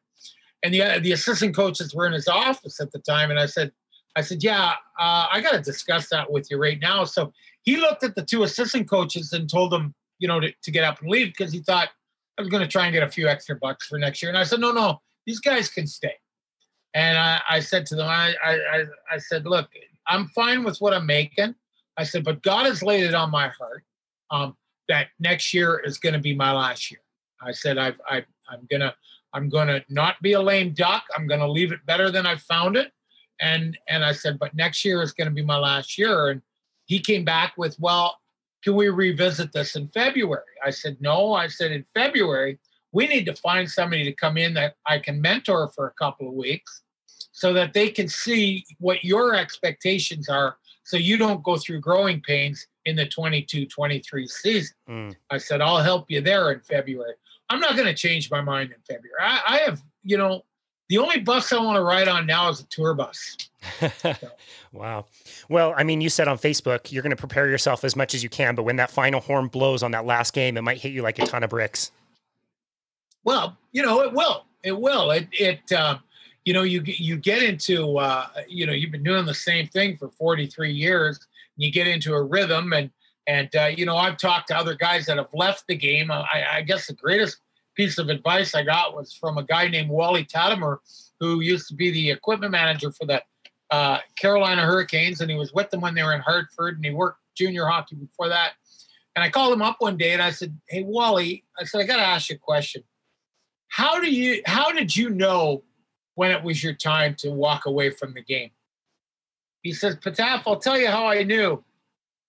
And the, the assistant coaches were in his office at the time. And I said, I said, Yeah, uh, I got to discuss that with you right now. So he looked at the two assistant coaches and told them, you know, to, to get up and leave because he thought I was going to try and get a few extra bucks for next year. And I said, No, no, these guys can stay. And I, I said to them, I, I, I said, Look, I'm fine with what I'm making. I said, but God has laid it on my heart. Um, that next year is going to be my last year. I said I've, I, I'm gonna I'm gonna not be a lame duck. I'm gonna leave it better than I found it. And and I said, but next year is going to be my last year. And he came back with, well, can we revisit this in February? I said, no. I said in February we need to find somebody to come in that I can mentor for a couple of weeks, so that they can see what your expectations are so you don't go through growing pains in the 22 23 season. Mm. I said, I'll help you there in February. I'm not going to change my mind in February. I, I, have, you know, the only bus I want to ride on now is a tour bus. So. wow. Well, I mean, you said on Facebook you're going to prepare yourself as much as you can, but when that final horn blows on that last game, it might hit you like a ton of bricks. Well, you know, it will. It will. It, it, uh, you know, you you get into, uh, you know, you've been doing the same thing for 43 years. And you get into a rhythm, and and uh, you know, I've talked to other guys that have left the game. I, I guess the greatest piece of advice I got was from a guy named Wally Tatomir, who used to be the equipment manager for the uh, Carolina Hurricanes, and he was with them when they were in Hartford, and he worked junior hockey before that. And I called him up one day, and I said, "Hey, Wally," I said, "I got to ask you a question. How do you? How did you know when it was your time to walk away from the game?" He says, "Pataf, I'll tell you how I knew."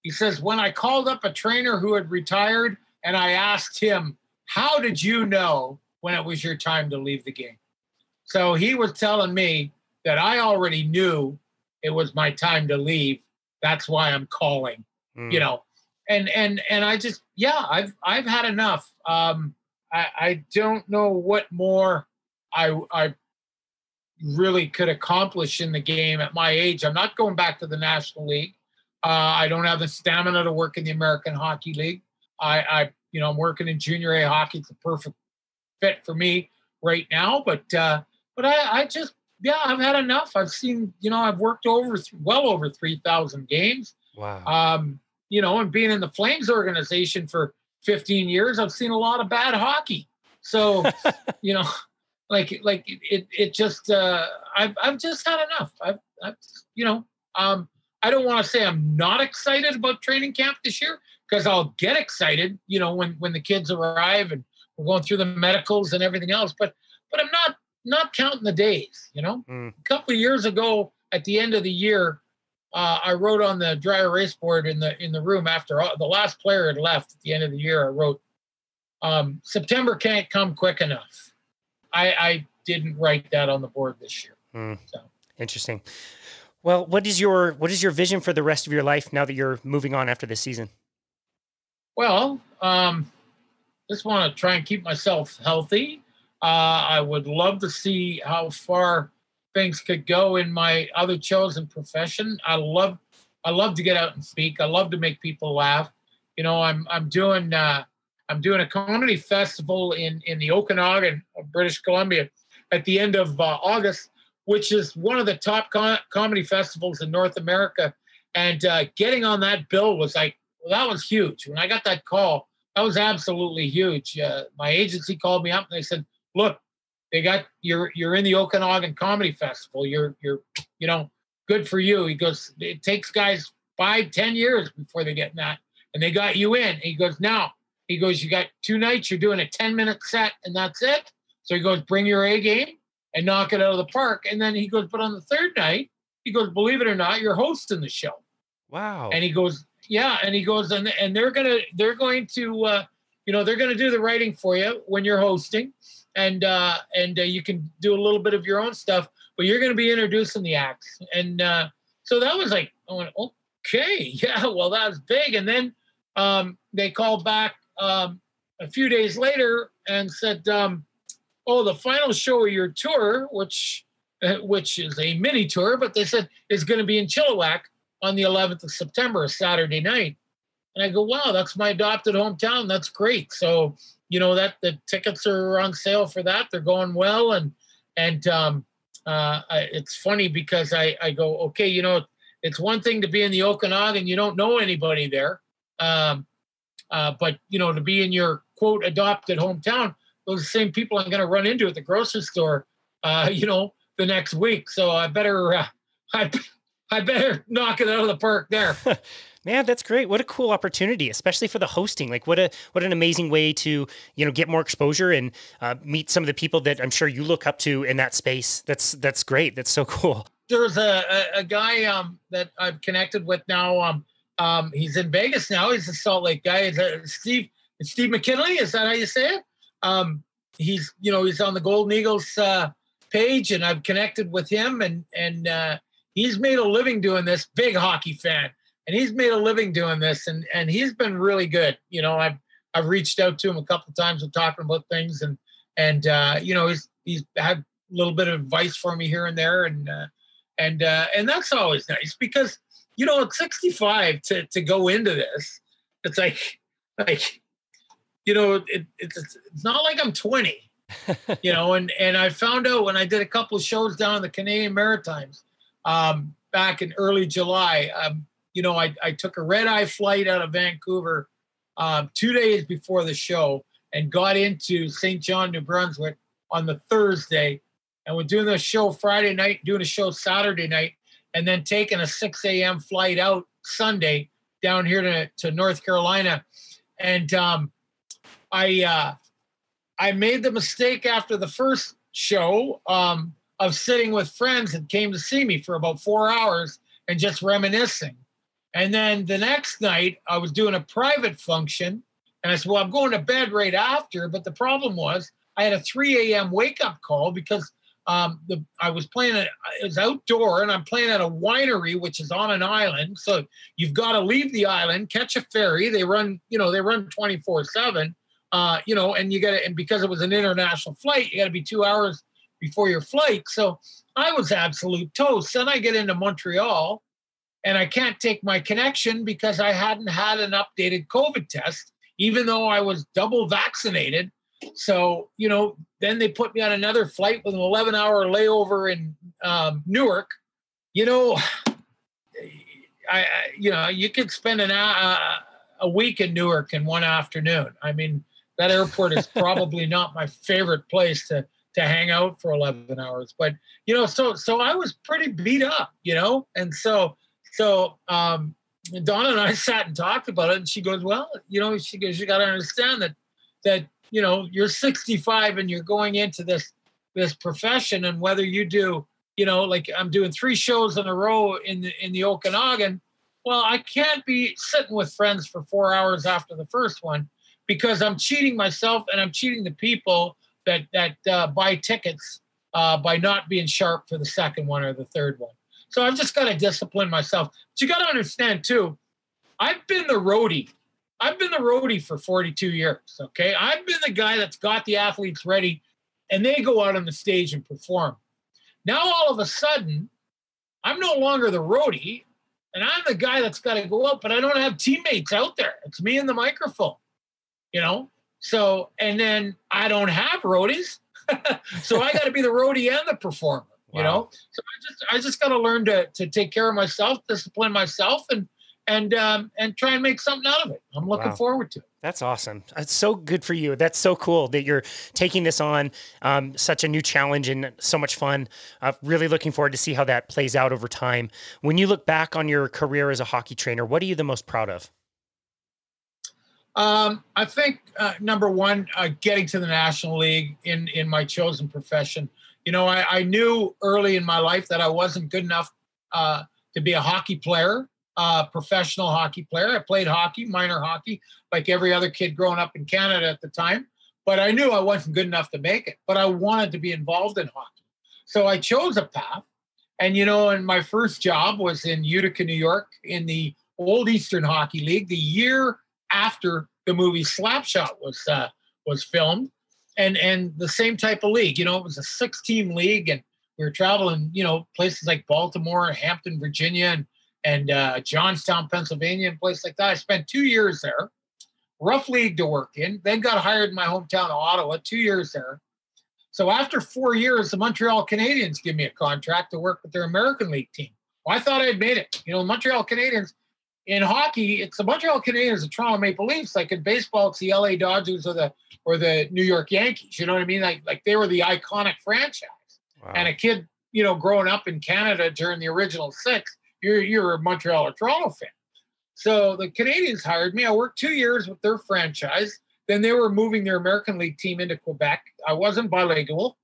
He says, "When I called up a trainer who had retired, and I asked him." How did you know when it was your time to leave the game? So he was telling me that I already knew it was my time to leave. That's why I'm calling. Mm. You know, and and and I just yeah, I've I've had enough. Um, I, I don't know what more I I really could accomplish in the game at my age. I'm not going back to the National League. Uh, I don't have the stamina to work in the American Hockey League. I, I you know, I'm working in junior A hockey. It's a perfect fit for me right now. But uh, but I, I just yeah, I've had enough. I've seen you know I've worked over well over three thousand games. Wow. Um, you know, and being in the Flames organization for 15 years, I've seen a lot of bad hockey. So, you know, like like it it just uh I've I've just had enough. I've, I've you know, um I don't want to say I'm not excited about training camp this year because I'll get excited, you know, when when the kids arrive and we're going through the medicals and everything else. But but I'm not not counting the days. You know, mm. a couple of years ago at the end of the year, uh, I wrote on the dry erase board in the in the room after all, the last player had left at the end of the year. I wrote, um, "September can't come quick enough." I, I didn't write that on the board this year. Mm. So. Interesting. Well, what is your what is your vision for the rest of your life now that you're moving on after this season? Well, um, just want to try and keep myself healthy. Uh, I would love to see how far things could go in my other chosen profession. I love, I love to get out and speak. I love to make people laugh. You know, I'm I'm doing uh, I'm doing a comedy festival in in the Okanagan, British Columbia, at the end of uh, August, which is one of the top com- comedy festivals in North America. And uh, getting on that bill was like well, that was huge. When I got that call, that was absolutely huge. Uh, my agency called me up and they said, "Look, they got you're you're in the Okanagan Comedy Festival. You're you're you know good for you." He goes, "It takes guys five ten years before they get in that, and they got you in." He goes, "Now." He goes, "You got two nights. You're doing a ten minute set, and that's it." So he goes, "Bring your A game and knock it out of the park." And then he goes, "But on the third night, he goes, believe it or not, you're hosting the show." Wow. And he goes, yeah, and he goes, and and they're gonna they're going to uh, you know they're gonna do the writing for you when you're hosting, and uh, and uh, you can do a little bit of your own stuff, but you're gonna be introducing the acts, and uh, so that was like, I went, okay, yeah, well that was big, and then um, they called back um, a few days later and said, um, oh, the final show of your tour, which uh, which is a mini tour, but they said is going to be in Chilliwack on the 11th of September, Saturday night. And I go, wow, that's my adopted hometown. That's great. So, you know, that the tickets are on sale for that. They're going well. And, and, um, uh, it's funny because I, I go, okay, you know, it's one thing to be in the Okanagan, you don't know anybody there. Um, uh, but, you know, to be in your quote adopted hometown, those are the same people I'm going to run into at the grocery store, uh, you know, the next week. So I better, uh, I, I better knock it out of the park there. Man, that's great. What a cool opportunity, especially for the hosting. Like, what a what an amazing way to you know get more exposure and uh, meet some of the people that I'm sure you look up to in that space. That's that's great. That's so cool. There's a a, a guy um, that I've connected with now. Um, um, he's in Vegas now. He's a Salt Lake guy. He's Steve Steve McKinley. Is that how you say it? Um, he's you know he's on the Golden Eagles uh, page, and I've connected with him, and and uh, he's made a living doing this. Big hockey fan, and he's made a living doing this, and and he's been really good. You know, I've I've reached out to him a couple of times and talking about things, and and uh, you know he's he's had a little bit of advice for me here and there, and uh, and uh, and that's always nice because you know at 65 to to go into this, it's like like you know it, it's it's not like I'm 20 you know, and and I found out when I did a couple of shows down in the Canadian Maritimes um, back in early July. Um, you know, I, I took a red eye flight out of Vancouver um, two days before the show and got into St. John, New Brunswick on the Thursday. And we're doing the show Friday night, doing a show Saturday night, and then taking a 6 a.m. flight out Sunday down here to, to North Carolina. And um, I uh, I made the mistake after the first show um, of sitting with friends that came to see me for about four hours and just reminiscing. And then the next night, I was doing a private function, and I said, "Well, I'm going to bed right after." But the problem was, I had a 3 a.m. wake up call because um, the I was playing it. Was outdoor, and I'm playing at a winery, which is on an island. So you've got to leave the island, catch a ferry. They run, you know, they run 24 seven uh, you know, and you got to, and because it was an international flight, you got to be two hours before your flight. So I was absolute toast. Then I get into Montreal and I can't take my connection because I hadn't had an updated COVID test, even though I was double vaccinated. So, you know, then they put me on another flight with an 11 hour layover in um, Newark. You know, I, you know, you could spend an uh, a week in Newark in one afternoon. I mean, that airport is probably not my favorite place to to hang out for 11 hours but you know so so i was pretty beat up you know? And so so um donna and i sat and talked about it and she goes well you know she goes you got to understand that that you know you're 65 and you're going into this this profession and whether you do you know like i'm doing three shows in a row in the in the okanagan well i can't be sitting with friends for four hours after the first one because I'm cheating myself and I'm cheating the people that that uh, buy tickets uh, by not being sharp for the second one or the third one. So I've just got to discipline myself. But you got to understand too, I've been the roadie. I've been the roadie for 42 years. Okay, I've been the guy that's got the athletes ready, and they go out on the stage and perform. Now all of a sudden, I'm no longer the roadie, and I'm the guy that's got to go out, but I don't have teammates out there. It's me and the microphone you know. So and then I don't have roadies, so I got to be the roadie and the performer, you know. So I just I just got to learn to to take care of myself, discipline myself, and and um, and try and make something out of it. I'm looking wow. forward to it. That's awesome. That's so good for you. That's so cool that you're taking this on. Um, such a new challenge and so much fun. Uh, really looking forward to see how that plays out over time. When you look back on your career as a hockey trainer, what are you the most proud of? Um, I think uh, number one, uh, getting to the National League in in my chosen profession. You know, I, I knew early in my life that I wasn't good enough uh, to be a hockey player, uh, professional hockey player. I played hockey, minor hockey, like every other kid growing up in Canada at the time. But I knew I wasn't good enough to make it. But I wanted to be involved in hockey, so I chose a path. And you know, and my first job was in Utica, New York, in the Old Eastern Hockey League. The year after the movie Slapshot was uh, was filmed, and and the same type of league. You know, it was a six team league, and we were traveling. You know, places like Baltimore, Hampton, Virginia, and and uh, Johnstown, Pennsylvania, and places like that. I spent two years there, rough league to work in. Then got hired in my hometown of Ottawa. Two years there. So after four years, the Montreal Canadiens give me a contract to work with their American League team. Well, I thought I'd made it. You know, Montreal Canadiens in hockey, it's the Montreal Canadiens, the Toronto Maple Leafs. Like in baseball, it's the LA Dodgers or the or the New York Yankees. You know what I mean? Like like they were the iconic franchise. Wow. And a kid, you know, growing up in Canada during the original six, you're you're a Montreal or Toronto fan. So the Canadiens hired me. I worked two years with their franchise. Then they were moving their American League team into Quebec. I wasn't bilingual,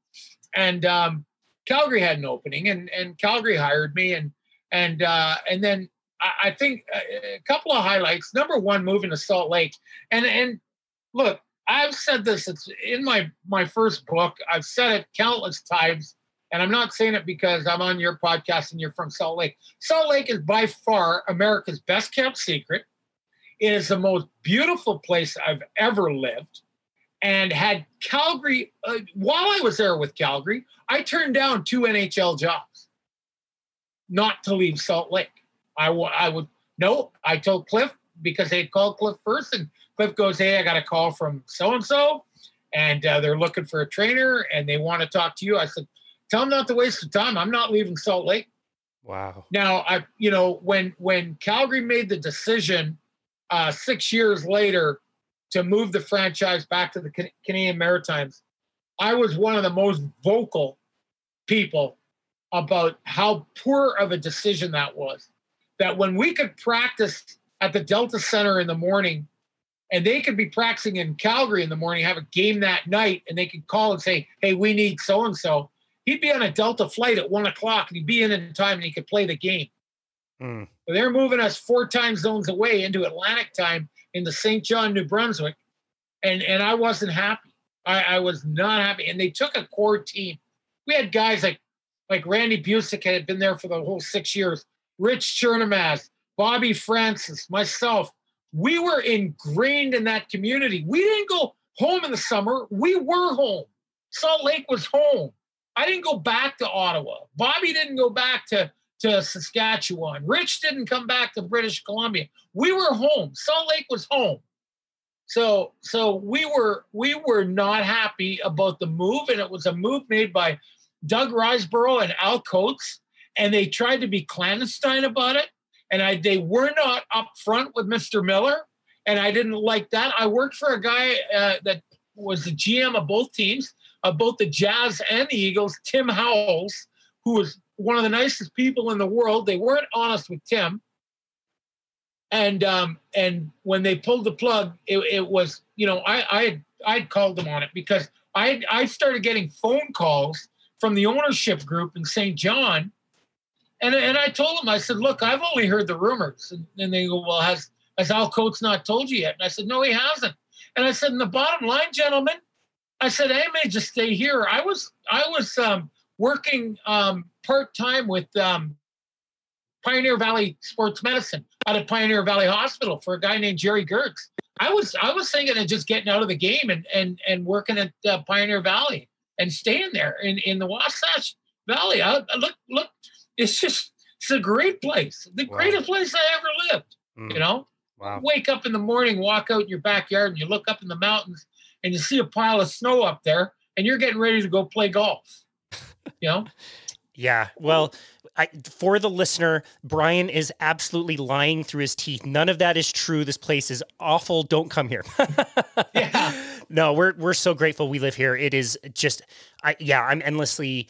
and um, Calgary had an opening, and and Calgary hired me, and and uh, and then I, think uh, a, couple of highlights. Number one, moving to Salt Lake, and and look, I've said this. It's in my my first book. I've said it countless times. and I'm not saying it because I'm on your podcast and you're from Salt Lake. Salt Lake is by far America's best kept secret. It is the most beautiful place I've ever lived. And had Calgary, uh, while I was there with Calgary, I turned down two NHL jobs not to leave Salt Lake. I, w- I would, no, I told Cliff because they called Cliff first, and Cliff goes, Hey, I got a call from so and so, and they're looking for a trainer and they want to talk to you. I said, Tell them not to waste the time. I'm not leaving Salt Lake. Wow. Now, I, you know, when when Calgary made the decision uh, six years later to move the franchise back to the Canadian Maritimes, I was one of the most vocal people about how poor of a decision that was. That when we could practice at the Delta Center in the morning, and they could be practicing in Calgary in the morning, have a game that night, and they could call and say, "Hey, we need so and so." He'd be on a Delta flight at one o'clock, and he'd be in in time, and he could play the game. Mm. But they're moving us four time zones away into Atlantic time in the St. John, New Brunswick, and and I wasn't happy. I, I was not happy, and they took a core team. We had guys like like Randy Bucyk had been there for the whole six years. Rich Chernomaz, Bobby Francis, myself, we were ingrained in that community. We didn't go home in the summer. We were home. Salt Lake was home. I didn't go back to Ottawa. Bobby didn't go back to, to Saskatchewan. Rich didn't come back to British Columbia. We were home. Salt Lake was home. So so we were we were not happy about the move, and it was a move made by Doug Risebrough and Al Coates, and they tried to be clandestine about it and I they were not upfront with Mr. Miller, and I didn't like that. I worked for a guy uh, that was the GM of both teams, of both the Jazz and the Eagles, Tim Howells, who was one of the nicest people in the world. They weren't honest with Tim, and um, and when they pulled the plug, it, it was you know I I had I'd called them on it because I I started getting phone calls from the ownership group in St. John and, and I told him, I said, look, I've only heard the rumors. And, and they go, well, has, has Al Coates not told you yet? And I said, no, he hasn't. And I said, in the bottom line, gentlemen, I said, I may just stay here. I was, I was um, working um, part-time with um, Pioneer Valley Sports Medicine out of Pioneer Valley Hospital for a guy named Jerry Gertz. I was I was thinking of just getting out of the game and and and working at uh, Pioneer Valley and staying there in in the Wasatch Valley. I, I look look it's just it's a great place, the wow. greatest place I ever lived. Mm. You know, wow. wake up in the morning, walk out in your backyard, and you look up in the mountains, and you see a pile of snow up there, and you're getting ready to go play golf. You know. yeah. Well. I, for the listener, Brian is absolutely lying through his teeth. None of that is true. This place is awful. Don't come here. yeah. No, we're we're so grateful we live here. It is just, I yeah, I'm endlessly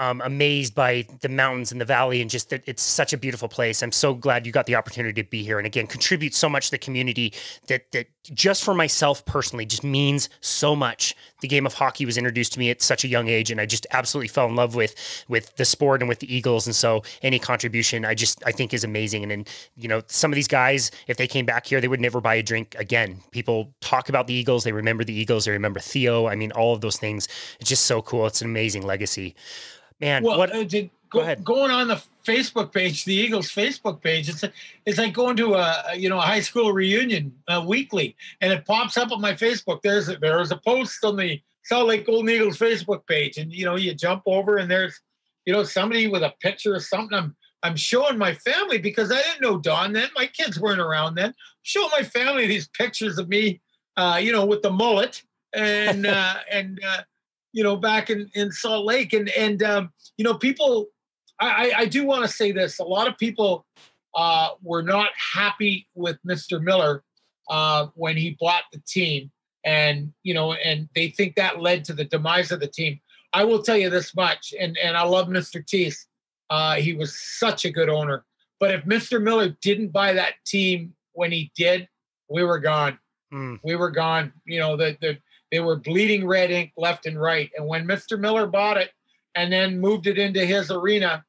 um, amazed by the mountains and the valley and just that it's such a beautiful place. I'm so glad you got the opportunity to be here and again contribute so much to the community that that just for myself personally just means so much. The game of hockey was introduced to me at such a young age and I just absolutely fell in love with with the sport and with the Eagles and so any contribution I just I think is amazing and then you know some of these guys if they came back here they would never buy a drink again. People talk about the Eagles, they remember the Eagles, they remember Theo. I mean all of those things. It's just so cool. It's an amazing legacy. Man, well, what? Uh, did, go, go, ahead. Going on the Facebook page, the Eagles Facebook page, it's a, it's like going to a you know a high school reunion uh, weekly, and it pops up on my Facebook. There's a, there's a post on the Salt Lake Golden Eagles Facebook page, and you know you jump over and there's you know somebody with a picture or something. I'm I'm showing my family because I didn't know Don then. My kids weren't around then. I'm my family these pictures of me, uh, you know, with the mullet and uh, and uh, you know, back in, in Salt Lake. And, and um, you know, people, I, I do want to say this. A lot of people uh, were not happy with Mr. Miller uh, when he bought the team. And, you know, and they think that led to the demise of the team. I will tell you this much, and, and I love Mr. Teece. Uh, he was such a good owner. But if Mr. Miller didn't buy that team when he did, we were gone. Mm. We were gone. You know, the, the they were bleeding red ink left and right. And when Mr. Miller bought it and then moved it into his arena,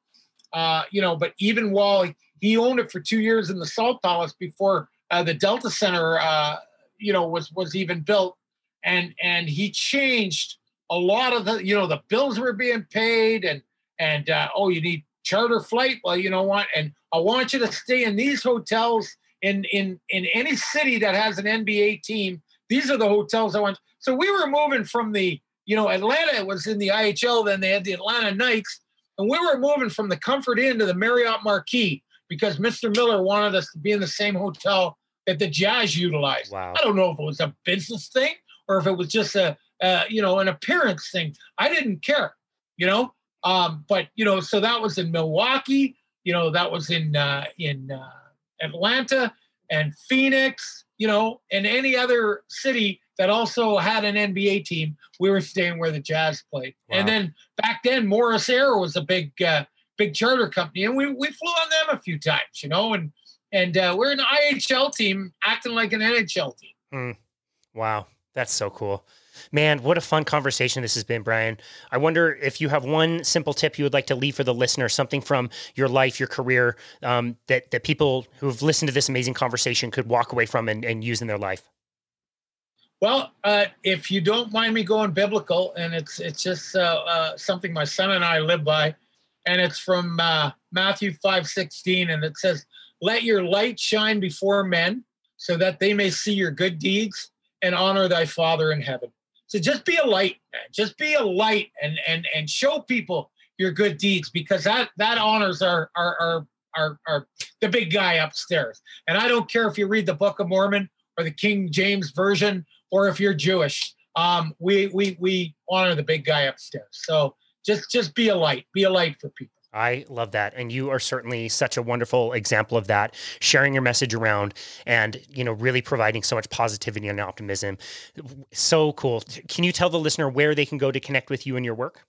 uh, you know, but even while he owned it for two years in the Salt Palace before uh, the Delta Center, uh, you know, was was even built, and and he changed a lot of the, you know, the bills were being paid, and and uh, oh, you need charter flight. Well, you know what? And I want you to stay in these hotels in in in any city that has an NBA team. These are the hotels I want. So we were moving from the you know Atlanta was in the IHL. Then they had the Atlanta Knights, and we were moving from the Comfort Inn to the Marriott Marquis because Mr. Miller wanted us to be in the same hotel that the Jazz utilized. Wow. I don't know if it was a business thing or if it was just a uh, you know an appearance thing. I didn't care, you know. Um, but you know, so that was in Milwaukee. You know, that was in uh, in uh, Atlanta and Phoenix. You know, and any other city that also had an NBA team, we were staying where the Jazz played. Wow. And then back then, Morris Air was a big uh, big charter company, and we we flew on them a few times. You know, and and uh, we're an IHL team acting like an NHL team. Wow, that's so cool. Man, what a fun conversation this has been, Brian. I wonder if you have one simple tip you would like to leave for the listener, something from your life, your career, um, that that people who've listened to this amazing conversation could walk away from and, and use in their life. Well, uh, if you don't mind me going biblical, and it's it's just uh, uh, something my son and I live by, and it's from uh, Matthew five sixteen, and it says, "Let your light shine before men, so that they may see your good deeds and honor thy Father in heaven." So just be a light, man. Just be a light, and and and show people your good deeds because that that honors our our our our, our the big guy upstairs. And I don't care if you read the Book of Mormon or the King James version or if you're Jewish. Um, we we we honor the big guy upstairs. So just just be a light, be a light for people. I love that. And you are certainly such a wonderful example of that, sharing your message around and, you know, really providing so much positivity and optimism. So cool. Can you tell the listener where they can go to connect with you and your work?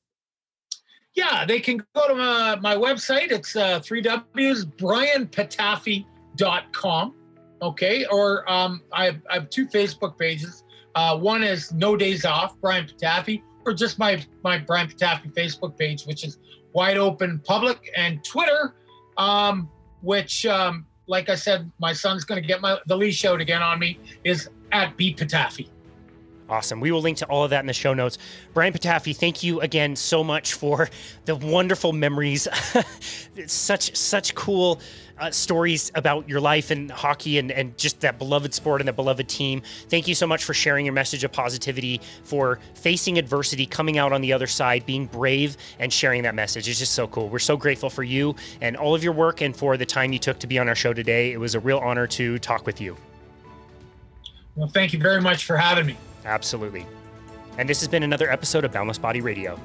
Yeah, they can go to my, my website. It's uh, three W's, brianpatafie.com. Okay. Or um, I, I have two Facebook pages. Uh, one is No Days Off, Brian Patafie, or just my, my Brian Patafie Facebook page, which is wide open public, and Twitter, um, which, um, like I said, my son's going to get my the leash out again on me, is at B Patafie. Awesome. We will link to all of that in the show notes. Brian Patafie, thank you again so much for the wonderful memories. such such cool uh, stories about your life and hockey and, and just that beloved sport and that beloved team. Thank you so much for sharing your message of positivity, for facing adversity, coming out on the other side, being brave, and sharing that message. It's just so cool. We're so grateful for you and all of your work and for the time you took to be on our show today. It was a real honor to talk with you. Well, thank you very much for having me. Absolutely. And this has been another episode of Boundless Body Radio.